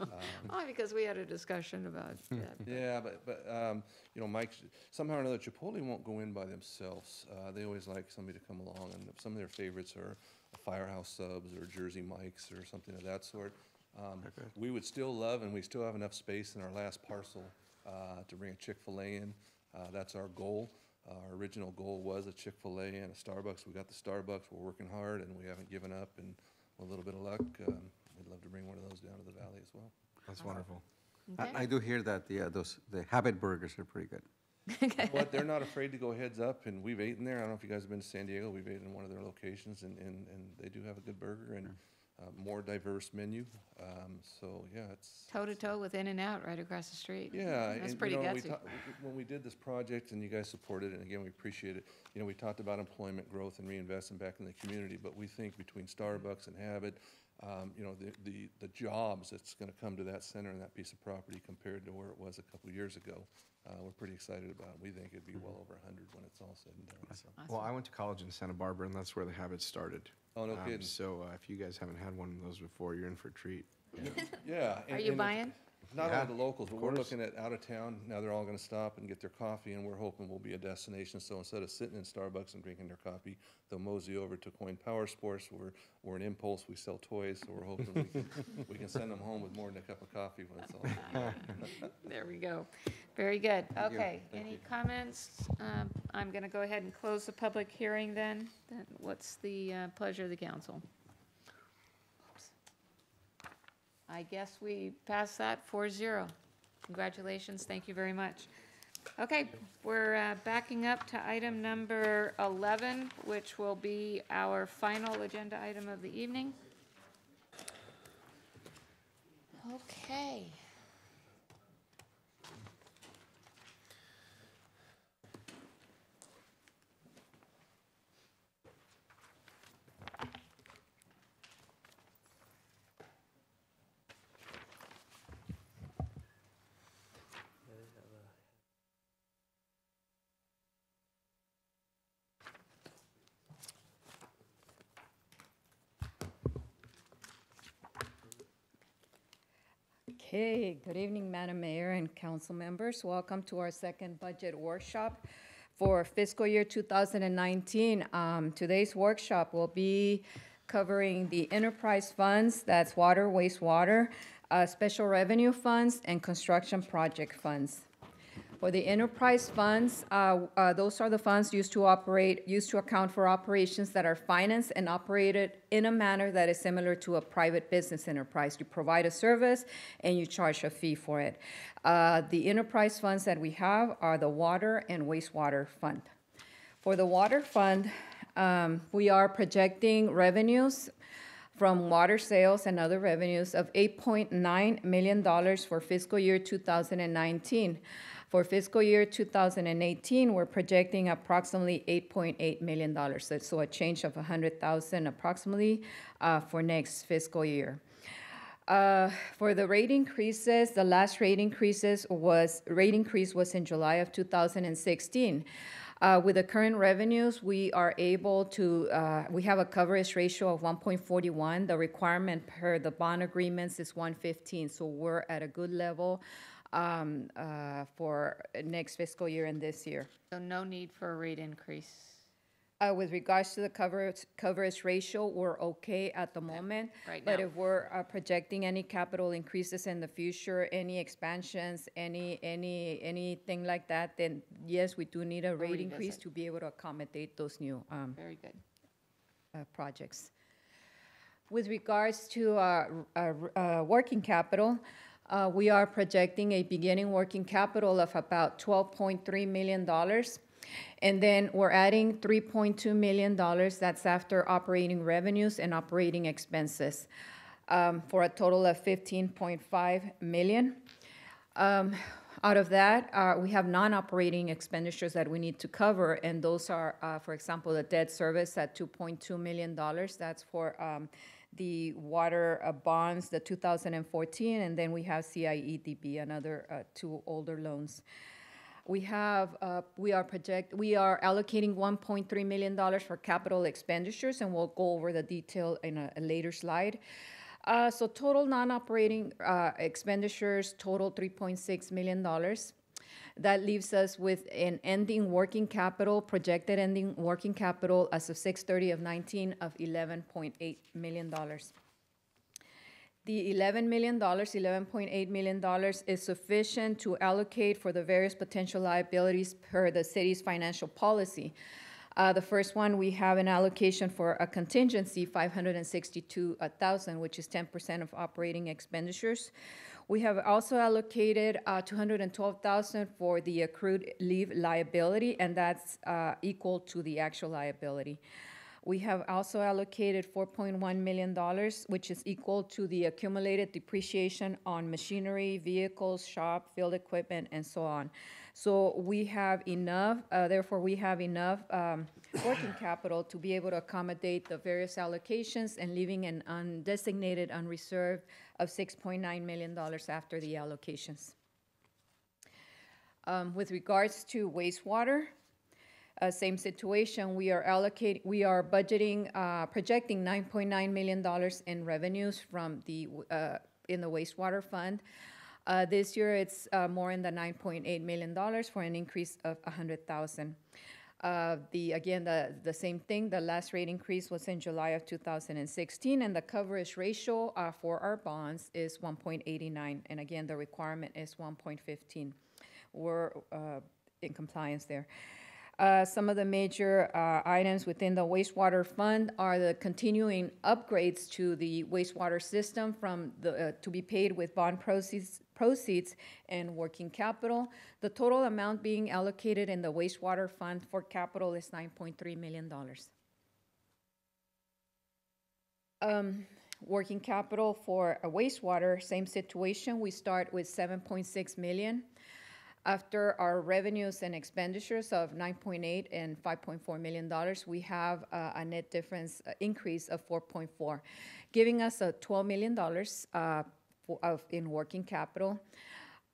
Um, *laughs* Oh, because we had a discussion about *laughs* that. yeah, but, but, um, you know, Mike, somehow or another, Chipotle won't go in by themselves. Uh, they always like somebody to come along, and some of their favorites are Firehouse Subs or Jersey Mike's or something of that sort. Um, we would still love, and we still have enough space in our last parcel, uh, to bring a Chick-fil-A in. Uh, that's our goal. Uh, Our original goal was a Chick-fil-A and a Starbucks. We got the Starbucks. We're working hard, and we haven't given up, and with a little bit of luck, um, we'd love to bring one of those down to the valley as well. That's wonderful. I, I do hear that the, uh, those, the Habit Burgers are pretty good. What, they're not afraid to go heads up, and we've eaten there. I don't know if you guys have been to San Diego. We've eaten in one of their locations, and, and, and they do have a good burger and uh, more diverse menu. Um, so, yeah, it's. Toe to toe with In-N-Out right across the street. Yeah. That's and, you pretty know, we gutsy. ta- When we did this project, and you guys supported it, and again, we appreciate it, you know, we talked about employment growth and reinvesting back in the community, but we think between Starbucks and Habit, um, you know, the, the, the jobs that's gonna come to that center and that piece of property compared to where it was a couple of years ago, uh, we're pretty excited about it. We think it'd be well over a hundred when it's all said and done, so. Well, I went to college in Santa Barbara, and that's where the habit started. Oh, no Um, kidding. So uh, if you guys haven't had one of those before, you're in for a treat. Yeah. *laughs* Are and- you and it's buying? Not Yeah, only the locals, but we're looking at out of town. Now they're all gonna stop and get their coffee, and we're hoping we'll be a destination. So instead of sitting in Starbucks and drinking their coffee, they'll mosey over to Coyne Power Sports. We're, we're an impulse, we sell toys, so we're hoping we can, *laughs* we can send them home with more than a cup of coffee when it's all said and done. *laughs* There we go. Very good. you. Okay, Thank any you. comments? Um, I'm going to go ahead and close the public hearing then. Then what's the uh, pleasure of the council? I guess we pass that 4-0. Congratulations, thank you very much. Okay, we're uh, backing up to item number 11, which will be our final agenda item of the evening. Okay. Okay, good evening, Madam Mayor and council members. Welcome to our second budget workshop for fiscal year 2019. Um, Today's workshop will be covering the enterprise funds, that's water, wastewater, uh, special revenue funds, and construction project funds. For the enterprise funds, uh, uh, those are the funds used to operate, used to account for operations that are financed and operated in a manner that is similar to a private business enterprise. You provide a service and you charge a fee for it. Uh, The enterprise funds that we have are the water and wastewater fund. For the water fund, um, we are projecting revenues from water sales and other revenues of $8.9 million for fiscal year 2019. For fiscal year 2018, we're projecting approximately $8.8 million. So- So a change of 100,000 approximately uh, for next fiscal year. Uh, For the rate increases, the last rate increases was, rate increase was in July of 2016. Uh, With the current revenues, we are able to, uh, we have a coverage ratio of 1.41. The requirement per the bond agreements is 115, so we're at a good level um, uh, for next fiscal year and this year. So no need for a rate increase. Uh, With regards to the coverage, coverage ratio, we're okay at the moment. right But now. if we're uh, projecting any capital increases in the future, any expansions, any, any, anything like that, then yes, we do need a rate increase revisit. to be able to accommodate those new um, Very good. uh, projects. With regards to uh, uh, uh, working capital, we are projecting a beginning working capital of about $12.3 million. And then we're adding $3.2 million, that's after operating revenues and operating expenses, um, for a total of 15.5 million. Um, Out of that, uh, we have non-operating expenditures that we need to cover, and those are, uh, for example, the debt service at $2.2 million. That's for um, the water uh, bonds, the 2014, and then we have CIEDB, another uh, two older loans. We have, uh, we are project, we are allocating $1.3 million for capital expenditures, and we'll go over the detail in a a later slide. Uh, So total non-operating uh, expenditures total $3.6 million. That leaves us with an ending working capital, projected ending working capital as of 6/30 of 19 of $11.8 million. The $11 million, $11.8 million is sufficient to allocate for the various potential liabilities per the city's financial policy. Uh, The first one, we have an allocation for a contingency, 562,000, which is 10% of operating expenditures. We have also allocated uh, 212,000 for the accrued leave liability, and that's uh, equal to the actual liability. We have also allocated $4.1 million, which is equal to the accumulated depreciation on machinery, vehicles, shop, field equipment, and so on. So we have enough, uh, therefore, we have enough um, working capital to be able to accommodate the various allocations and leaving an undesignated, unreserved of $6.9 million after the allocations. Um, With regards to wastewater, uh, same situation, we are allocating, we are budgeting, uh, projecting $9.9 million in revenues from the, uh, in the wastewater fund. Uh, This year, it's uh, more in the $9.8 million for an increase of 100,000. Uh, The, again, the, the same thing, the last rate increase was in July of 2016, and the coverage ratio uh, for our bonds is 1.89, and again, the requirement is 1.15. We're uh, in compliance there. Uh, Some of the major uh, items within the wastewater fund are the continuing upgrades to the wastewater system from the, uh, to be paid with bond proceeds, proceeds and working capital. The total amount being allocated in the wastewater fund for capital is $9.3 million. Um, Working capital for a wastewater, same situation. We start with 7.6 million. After our revenues and expenditures of 9.8 and 5.4 million dollars, we have uh, a net difference uh, increase of 4.4, giving us a 12 million dollars uh, in working capital.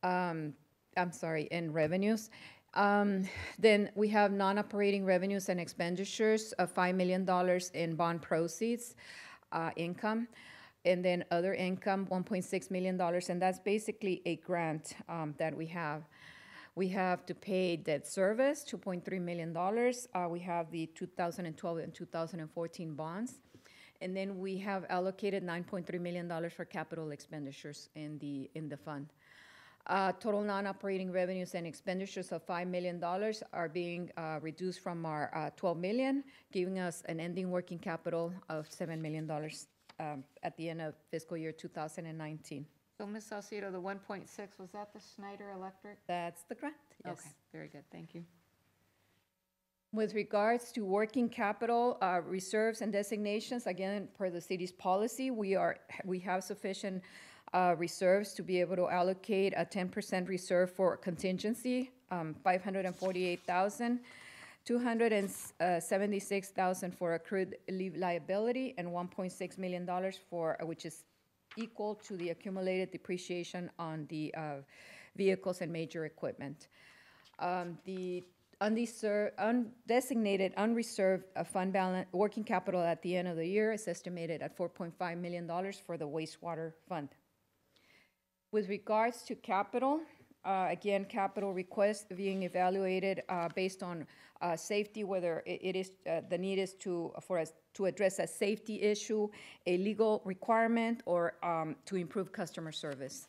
Um, I'm sorry, in revenues. Um, Then we have non-operating revenues and expenditures of $5 million in bond proceeds, uh, income, and then other income, $1.6 million, and that's basically a grant um, that we have. We have to pay debt service, $2.3 million. Uh, We have the 2012 and 2014 bonds. And then we have allocated $9.3 million for capital expenditures in the, in the fund. Uh, Total non-operating revenues and expenditures of $5 million are being uh, reduced from our uh, 12 million, giving us an ending working capital of $7 million um, at the end of fiscal year 2019. So, Ms. Salcido, the 1.6, was that the Schneider Electric? That's the grant, yes. Okay, very good, thank you. With regards to working capital uh, reserves and designations, again, per the city's policy, we are, we have sufficient uh, reserves to be able to allocate a 10% reserve for contingency, um, 548,000, 276,000 for accrued leave liability, and 1.6 million dollars for, uh, which is equal to the accumulated depreciation on the uh, vehicles and major equipment. Um, The undesignated, unreserved uh, fund balance, working capital at the end of the year is estimated at $4.5 million for the wastewater fund. With regards to capital, uh, again, capital requests being evaluated uh, based on uh, safety, whether i- it is, uh, the need is to, for us to address a safety issue, a legal requirement, or um, to improve customer service.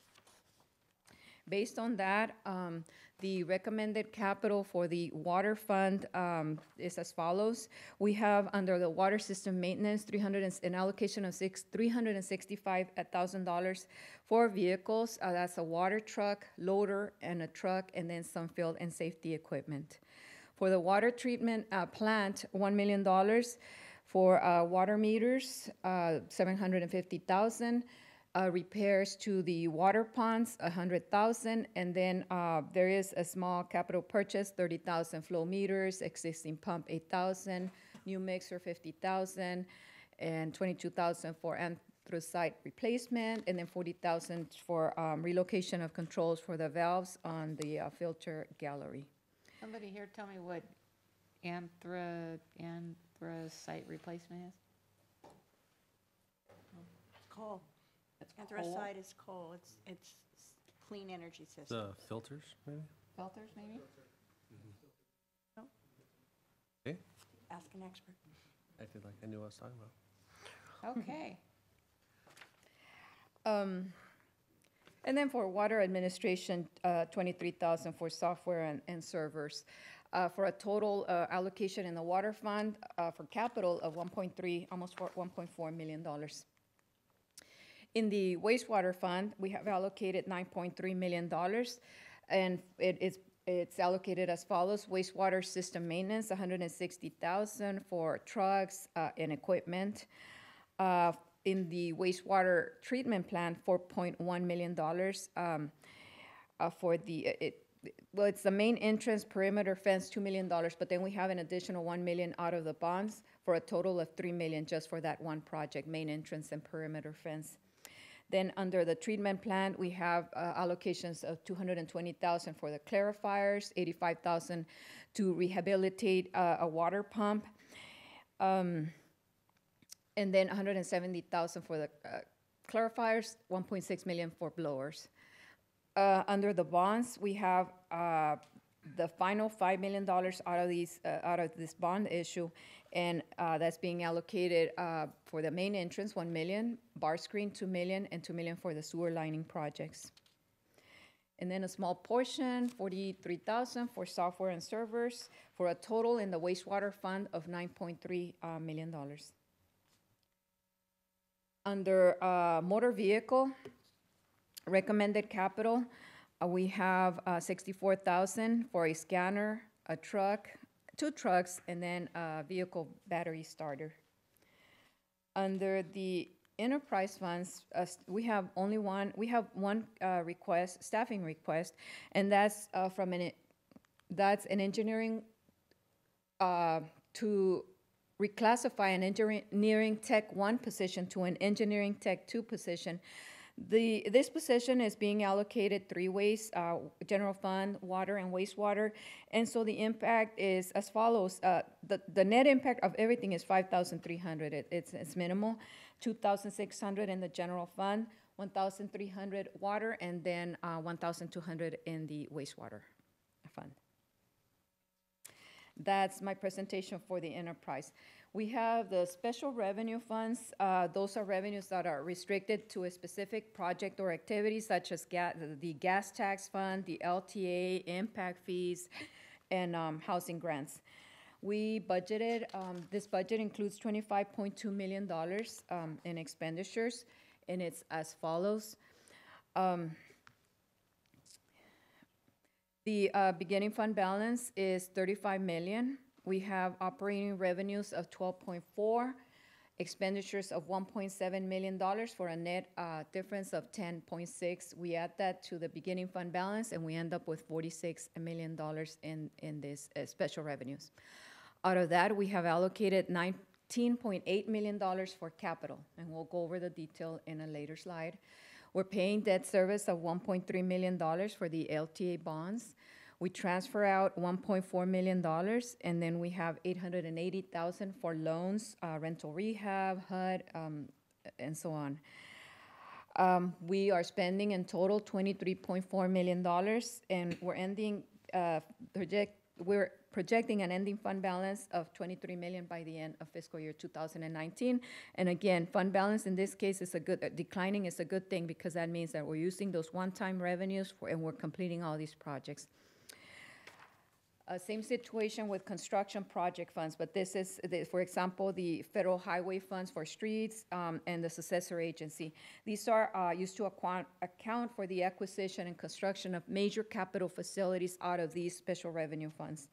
Based on that, um, the recommended capital for the water fund um, is as follows. We have under the water system maintenance, 300, and- an allocation of six, $365,000 for vehicles. Uh, That's a water truck, loader, and a truck, and then some field and safety equipment. For the water treatment uh, plant, $1 million. For uh, water meters, uh, 750,000 uh, repairs to the water ponds, a hundred thousand, and then uh, there is a small capital purchase, thirty thousand flow meters, existing pump, eight thousand, new mixer, fifty thousand, and twenty-two thousand for anthracite replacement, and then forty thousand for um, relocation of controls for the valves on the uh, filter gallery. Somebody here tell me what anthra, anthracite replacement is? Coal. coal? Anthracite is coal. It's, it's s- clean energy system. The filters, maybe? Filters, maybe? Okay. Ask an expert. Acted like I knew what I was talking about. Okay. *laughs* Um, And then for water administration, uh, 23,000 for software and, and servers, uh, for a total uh, allocation in the water fund uh, for capital of 1.3, almost 1.4 million dollars. In the wastewater fund, we have allocated $9.3 million, and it is, it's allocated as follows. Wastewater system maintenance, 160,000 for trucks uh, and equipment. Uh, In the wastewater treatment plant, $4.1 million um, uh, for the, it, well, it's the main entrance perimeter fence, $2 million, but then we have an additional 1 million out of the bonds for a total of 3 million just for that one project, main entrance and perimeter fence. Then under the treatment plant, we have uh, allocations of 220,000 for the clarifiers, 85,000 to rehabilitate uh, a water pump. Um, and then 170,000 for the uh, clarifiers, 1.6 million for blowers. Uh, Under the bonds, we have uh, the final $5 million out of these, uh, out of this bond issue, and uh, that's being allocated uh, for the main entrance, 1 million, bar screen, 2 million, and 2 million for the sewer lining projects. And then a small portion, 43,000 for software and servers, for a total in the wastewater fund of 9.3 uh, million dollars. Under motor vehicle, recommended capital, uh, we have uh, 64,000 for a scanner, a truck, two trucks, and then a vehicle battery starter. Under the enterprise funds, uh, we have only one, we have one uh, request, staffing request, and that's uh, from an, that's an engineering uh, to reclassify an engineering tech one position to an engineering tech two position. The, this position is being allocated three ways, uh, general fund, water, and wastewater. And so the impact is as follows. Uh, the, the net impact of everything is 5,300. It, it's, it's minimal. 2,600 in the general fund, 1,300 water, and then uh, 1,200 in the wastewater fund. That's my presentation for the enterprise. We have the special revenue funds. Uh, Those are revenues that are restricted to a specific project or activity such as ga- the gas tax fund, the LTA, impact fees, and um, housing grants. We budgeted, um, this budget includes $25.2 million um, in expenditures, and it's as follows. Um, The uh, beginning fund balance is 35 million. We have operating revenues of 12.4, expenditures of 1.7 million dollars for a net uh, difference of 10.6. We add that to the beginning fund balance, and we end up with 46 million dollars in, in this uh, special revenues. Out of that, we have allocated $19.8 million for capital, and we'll go over the detail in a later slide. We're paying debt service of $1.3 million for the LTA bonds. We transfer out $1.4 million, and then we have 880,000 for loans, uh, rental rehab, HUD, um, and so on. Um, We are spending in total $23.4 million, and we're ending, uh, project, we're projecting an ending fund balance of 23 million by the end of fiscal year 2019. And again, fund balance in this case is a good, uh, declining is a good thing because that means that we're using those one-time revenues for, and we're completing all these projects. Uh, Same situation with construction project funds, but this is, the- for example, the federal highway funds for streets um, and the successor agency. These are uh, used to account for the acquisition and construction of major capital facilities out of these special revenue funds.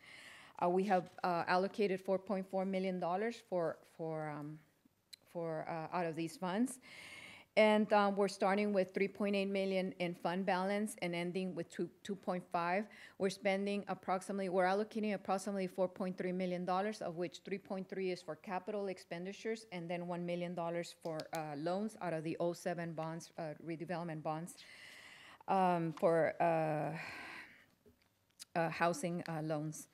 Uh, We have uh, allocated $4.4 million for, for, um, for, uh, out of these funds. And um, we're starting with 3.8 million in fund balance and ending with two, 2.5. We're spending approximately, we're allocating approximately 4.3 million dollars, of which 3.3 is for capital expenditures, and then 1 million dollars for uh, loans out of the 07 bonds, uh, redevelopment bonds, um, for uh, uh, housing uh, loans.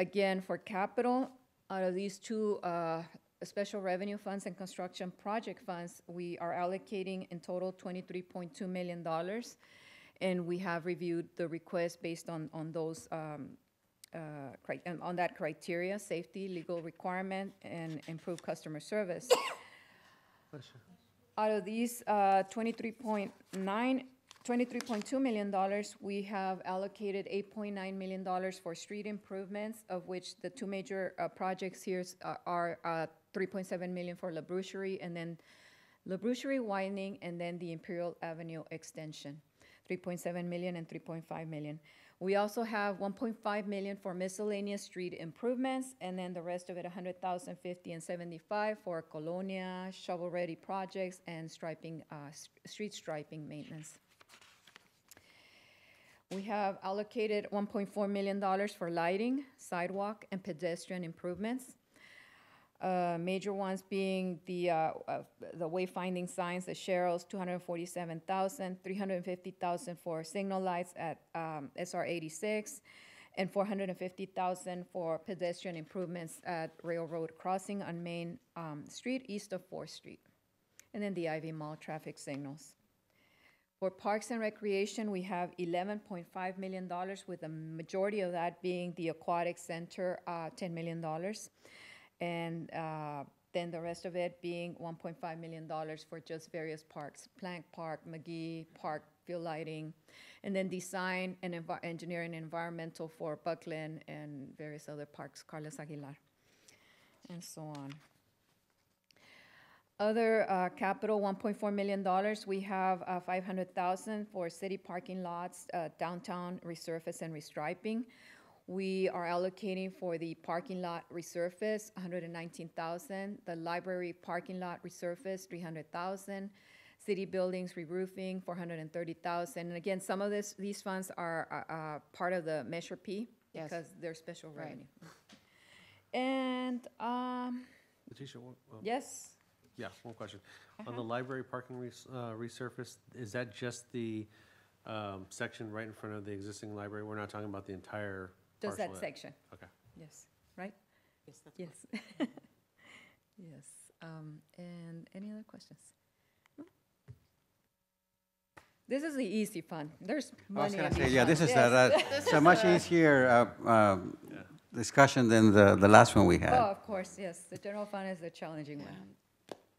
Again, for capital, out of these two uh, special revenue funds and construction project funds, we are allocating in total $23.2 million. And we have reviewed the request based on, on those, um, uh, on that criteria, safety, legal requirement, and improved customer service. Out of these uh, 23.9, $23.2 million, we have allocated $8.9 million for street improvements, of which the two major uh, projects here are- are uh, 3.7 million for La Brucherie, and then La Brucherie widening, and then the Imperial Avenue extension, 3.7 million and 3.5 million. We also have 1.5 million for miscellaneous street improvements, and then the rest of it, 100,000, 50, and 75 for Colonia, shovel-ready projects, and striping, uh, street striping maintenance. We have allocated $1.4 million for lighting, sidewalk, and pedestrian improvements. Uh, Major ones being the, uh, uh, the wayfinding signs, the Cheryl's, 247,000, 350,000 for signal lights at um, SR 86, and 450,000 for pedestrian improvements at Railroad Crossing on Main um, Street, east of Fourth Street. And then the IV Mall traffic signals. For Parks and Recreation, we have $11.5 million, with the majority of that being the Aquatic Center, uh, $10 million. And uh, then the rest of it being $1.5 million for just various parks, Plank Park, McGee Park, field lighting, and then design and envi- engineering and environmental for Bucklin and various other parks, Carlos Aguilar, and so on. Other uh, capital, $1.4 million, we have uh, 500,000 for city parking lots, uh, downtown resurface and restriping. We are allocating for the parking lot resurface, 119,000. The library parking lot resurface, 300,000. City buildings re-roofing, 430,000. And again, some of this, these funds are uh, uh, part of the Measure P Yes. because they're special Right. revenue. And, um, Letitia, one- well, yes, Yeah, one question. On Uh-huh. the library parking res- uh, resurface, is that just the um, section right in front of the existing library? We're not talking about the entire Just that parcel? section. Okay. Yes, right? Yes, that's Yes. *laughs* Yes, um, and any other questions? No? This is the easy fund, There's I was money gonna say, yeah, this funds. is a, Yes. that- *laughs* it's a much easier, uh, um, discussion than the, the last one we had. Oh, had. of course, yes, the general fund is the challenging one.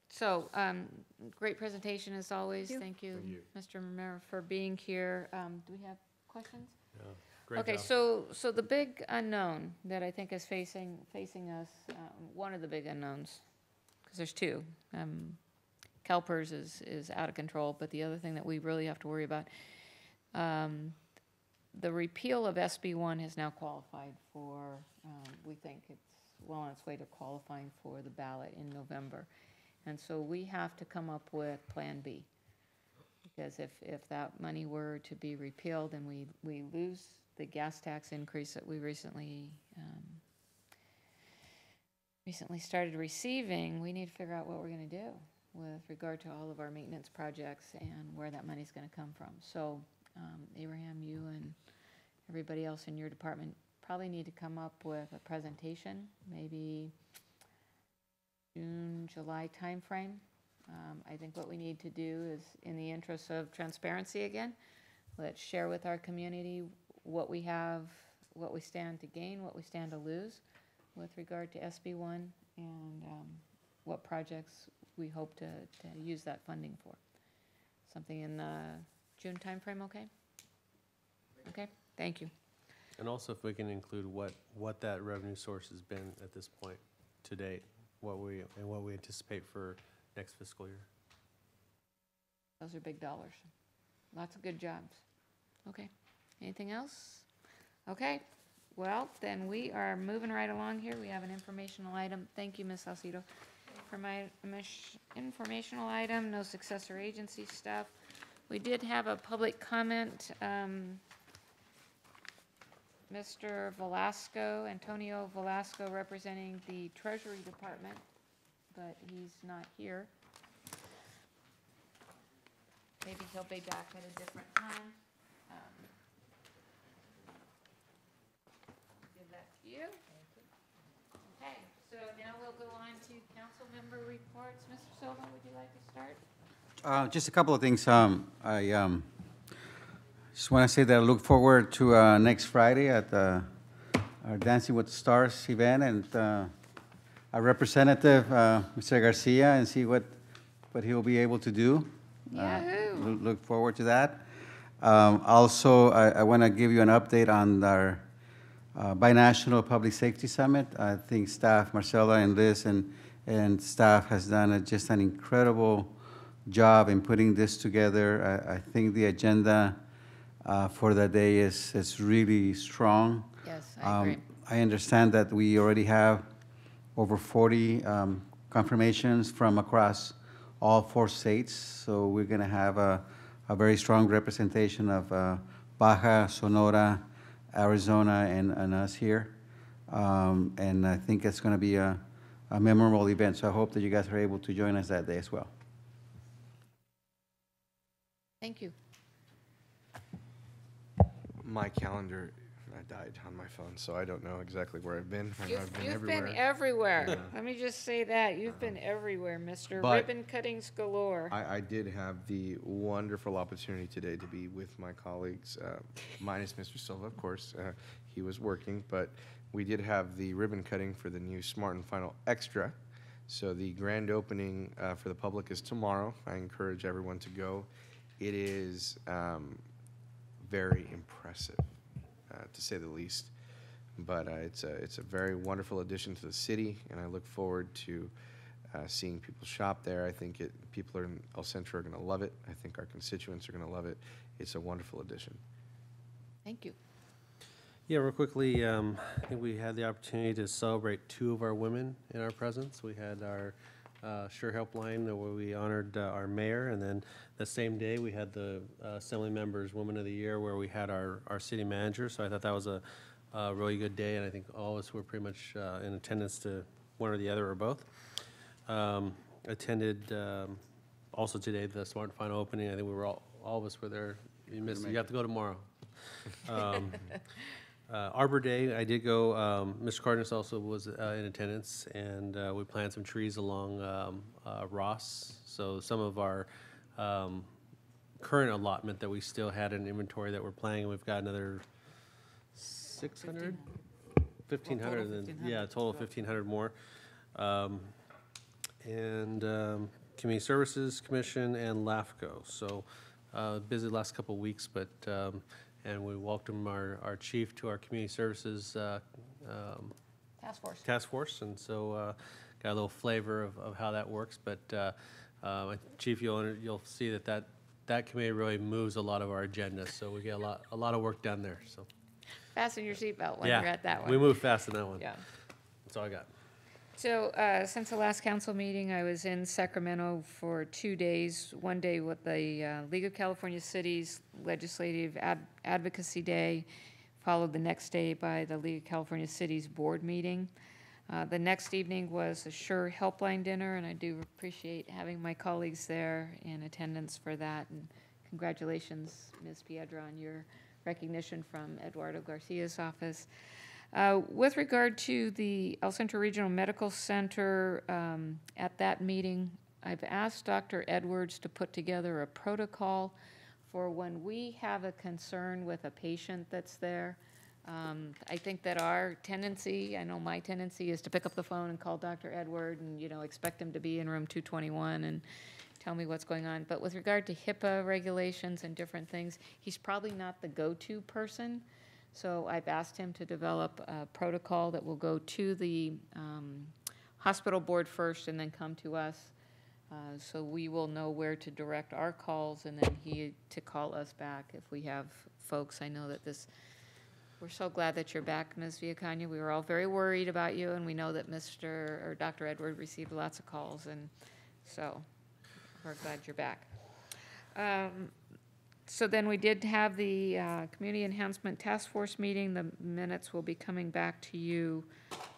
So, um, great presentation as always. you. Thank you, Mr. Romero, for being here. Um, do we have questions? Great Okay, job. so, so the big unknown that I think is facing, facing us, uh, one of the big unknowns, because there's two. Um, CalPERS is, is out of control, but the other thing that we really have to worry about, um, the repeal of SB one has now qualified for, um, we think it's well on its way to qualifying for the ballot in November. And so we have to come up with Plan B. Because if, if that money were to be repealed and we, we lose the gas tax increase that we recently, um, recently started receiving, we need to figure out what we're gonna do with regard to all of our maintenance projects and where that money's gonna come from. So, um, Abraham, you and everybody else in your department probably need to come up with a presentation, maybe June, July timeframe. Um, I think what we need to do is, in the interest of transparency again, let's share with our community what we have, what we stand to gain, what we stand to lose with regard to SB one, and um, what projects we hope to, to use that funding for. Something in the June timeframe, okay? Okay, thank you. And also if we can include what, what that revenue source has been at this point to date, what we, and what we anticipate for next fiscal year. Those are big dollars. Lots of good jobs. Okay, anything else? Okay, well, then we are moving right along here. We have an informational item. Thank you, Ms. Salcido. For my informational item, no successor agency stuff. We did have a public comment. um, Mr. Velasco, Antonio Velasco, representing the Treasury Department, but he's not here. Maybe he'll be back at a different time. Um, Give that to you. Okay, so now we'll go on to council member reports. Mr. Silva, would you like to start? Uh, Just a couple of things. Um, I um, just want to say that I look forward to uh, next Friday at uh, our Dancing with the Stars event and uh, our representative, uh, Mr. Garcia, and see what, what he'll be able to do. Uh, Yahoo! loo- Look forward to that. Um, Also, I, I want to give you an update on our uh, Binational Public Safety Summit. I think staff, Marcella and Liz and, and staff has done a- just an incredible job in putting this together. I, I think the agenda uh, for the day is, is really strong. Yes, I Um, agree. I understand that we already have over 40 um, confirmations from across all four states, so we're going to have a, a very strong representation of uh, Baja, Sonora, Arizona, and, and us here. Um, And I think it's going to be a, a memorable event, so I hope that you guys are able to join us that day as well. Thank you. My calendar, I died on my phone, so I don't know exactly where I've been. I know You've, I've been you've everywhere. been everywhere. Yeah. Let me just say that. You've been everywhere, Mr. But- Ribbon Cuttings galore. I, I did have the wonderful opportunity today to be with my colleagues, uh, minus Mr. Silva, of course. Uh, He was working, but we did have the ribbon cutting for the new Smart and Final Extra. So the grand opening uh, for the public is tomorrow. I encourage everyone to go. It is um, very impressive, to say the least. But uh, it's a, it's a very wonderful addition to the city, and I look forward to uh, seeing people shop there. I think it, people in El Centro are going to love it. I think our constituents are going to love it. It's a wonderful addition. Thank you. Yeah, real quickly, um, I think we had the opportunity to celebrate two of our women in our presence. We had our uh, Sure Helpline uh, where we honored uh, our mayor, and then the same day, we had the uh, Assembly Members Woman of the Year where we had our, our city manager. So I thought that was a, a really good day, and I think all of us were pretty much uh, in attendance to one or the other or both. Um, Attended um, also today the Smart and Final opening. I think we were all, all of us were there. You missed, you have to go tomorrow. *laughs* Um, uh, Arbor Day, I did go, um, Mr. Cardenas also was uh, in attendance, and uh, we planted some trees along um, uh, Ross. So some of our um, current allotment that we still had in inventory that we're planting, we've got another 600? fifteen hundred, and then, yeah, a total of fifteen hundred more. Um, And um, Community Services Commission and LAFCO. So uh, busy last couple of weeks, but, um, and we welcome our, our chief to our Community Services uh, um, Task force. task force, and so uh, got a little flavor of, of how that works. But uh, uh, Chief, you'll, you'll see that that, that committee really moves a lot of our agenda, so we get a lot, a lot of work done there, so. Fasten your seatbelt when Yeah, you're at that one. We move fast in that one. Yeah. That's all I got. So, uh, since the last council meeting, I was in Sacramento for two days. One day with the uh, League of California Cities Legislative Ad- Advocacy Day, followed the next day by the League of California Cities Board meeting. Uh, The next evening was a Sure Helpline Dinner, and I do appreciate having my colleagues there in attendance for that. And congratulations, Ms. Piedra, on your recognition from Eduardo Garcia's office. Uh, With regard to the El Centro Regional Medical Center, um, at that meeting, I've asked Dr. Edwards to put together a protocol for when we have a concern with a patient that's there. Um, I think that our tendency, I know my tendency, is to pick up the phone and call Dr. Edward and, you know, expect him to be in room 221 and tell me what's going on. But with regard to HIPAA regulations and different things, he's probably not the go-to person. So I've asked him to develop a protocol that will go to the um, hospital board first and then come to us. Uh, So we will know where to direct our calls and then he to call us back if we have folks. I know that this, we're so glad that you're back, Ms. Villicaña. We were all very worried about you and we know that Mr. or Dr. Edward received lots of calls and so we're glad you're back. Um, so then we did have the uh, Community Enhancement Task Force meeting. The minutes will be coming back to you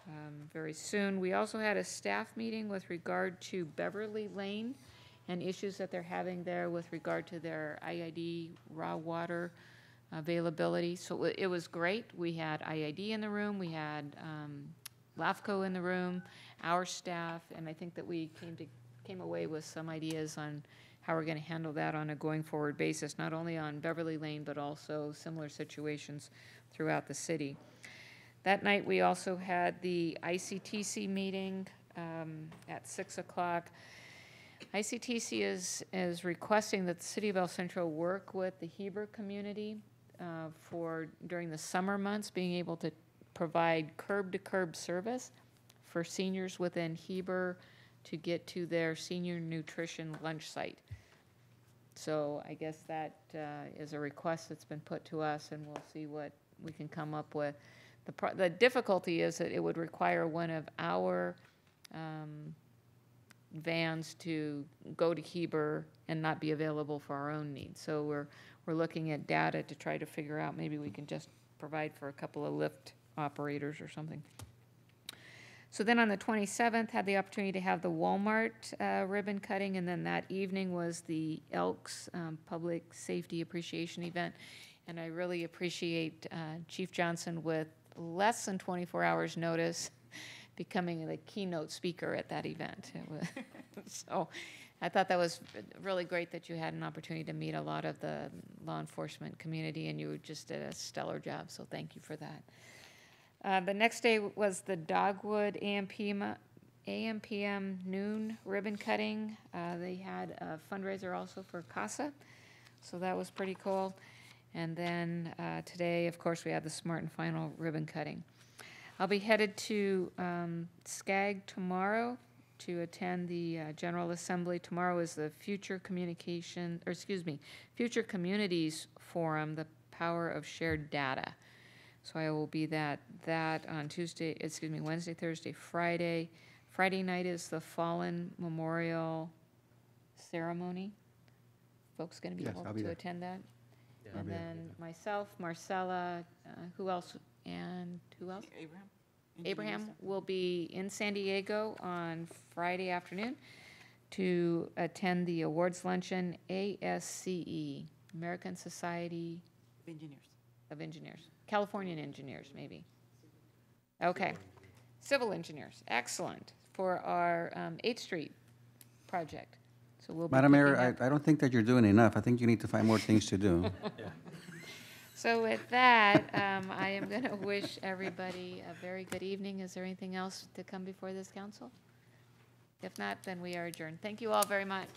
um, very soon. We also had a staff meeting with regard to Beverly Lane and issues that they're having there with regard to their IID raw water availability. So it- was great. We had IID in the room, we had um, LAFCO in the room, our staff, and I think that we came to, came away with some ideas on how we're going to handle that on a going-forward basis, not only on Beverly Lane, but also similar situations throughout the city. That night, we also had the ICTC meeting um, at 6 o'clock. ICTC is, is requesting that the City of El Centro work with the Heber community uh, for, during the summer months, being able to provide curb-to-curb service for seniors within Heber to get to their senior nutrition lunch site. So I guess that uh, is a request that's been put to us, and we'll see what we can come up with. The, pro- the difficulty is that it would require one of our um, vans to go to Heber and not be available for our own needs. So we're, we're looking at data to try to figure out, maybe we can just provide for a couple of lift operators or something. So then on the 27th, had the opportunity to have the Walmart uh, ribbon cutting, and then that evening was the Elks um, Public Safety Appreciation Event. And I really appreciate uh, Chief Johnson with less than 24 hours' notice *laughs* becoming the keynote speaker at that event. *laughs* So I thought that was really great that you had an opportunity to meet a lot of the law enforcement community, and you just did a stellar job, so thank you for that. Uh, The next day was the Dogwood AMPM, AMPM noon ribbon cutting. Uh, They had a fundraiser also for CASA, so that was pretty cool. And then uh, today, of course, we had the Smart and Final ribbon cutting. I'll be headed to um, SCAG tomorrow to attend the uh, General Assembly. Tomorrow is the Future Communication, or excuse me, Future Communities Forum, the Power of Shared Data. So I will be that, that on Tuesday, excuse me, Wednesday, Thursday, Friday. Friday night is the Fallen Memorial Ceremony. Folks gonna be Yes, able I'll be to there. attend that? Yeah, I'll And be there. then myself, Marcella, uh, who else, and who else? Abraham? Abraham will be in San Diego on Friday afternoon to attend the awards luncheon, ASCE, American Society Engineers. of Engineers, Californian Engineers, maybe. Okay, civil engineers, excellent, for our um, Eighth Street project. So we'll be Madam Mayor, picking I, I don't think that you're doing enough. I think you need to find more things to do. *laughs* So with that, um, I am going *laughs* to wish everybody a very good evening. Is there anything else to come before this council? If not, then we are adjourned. Thank you all very much.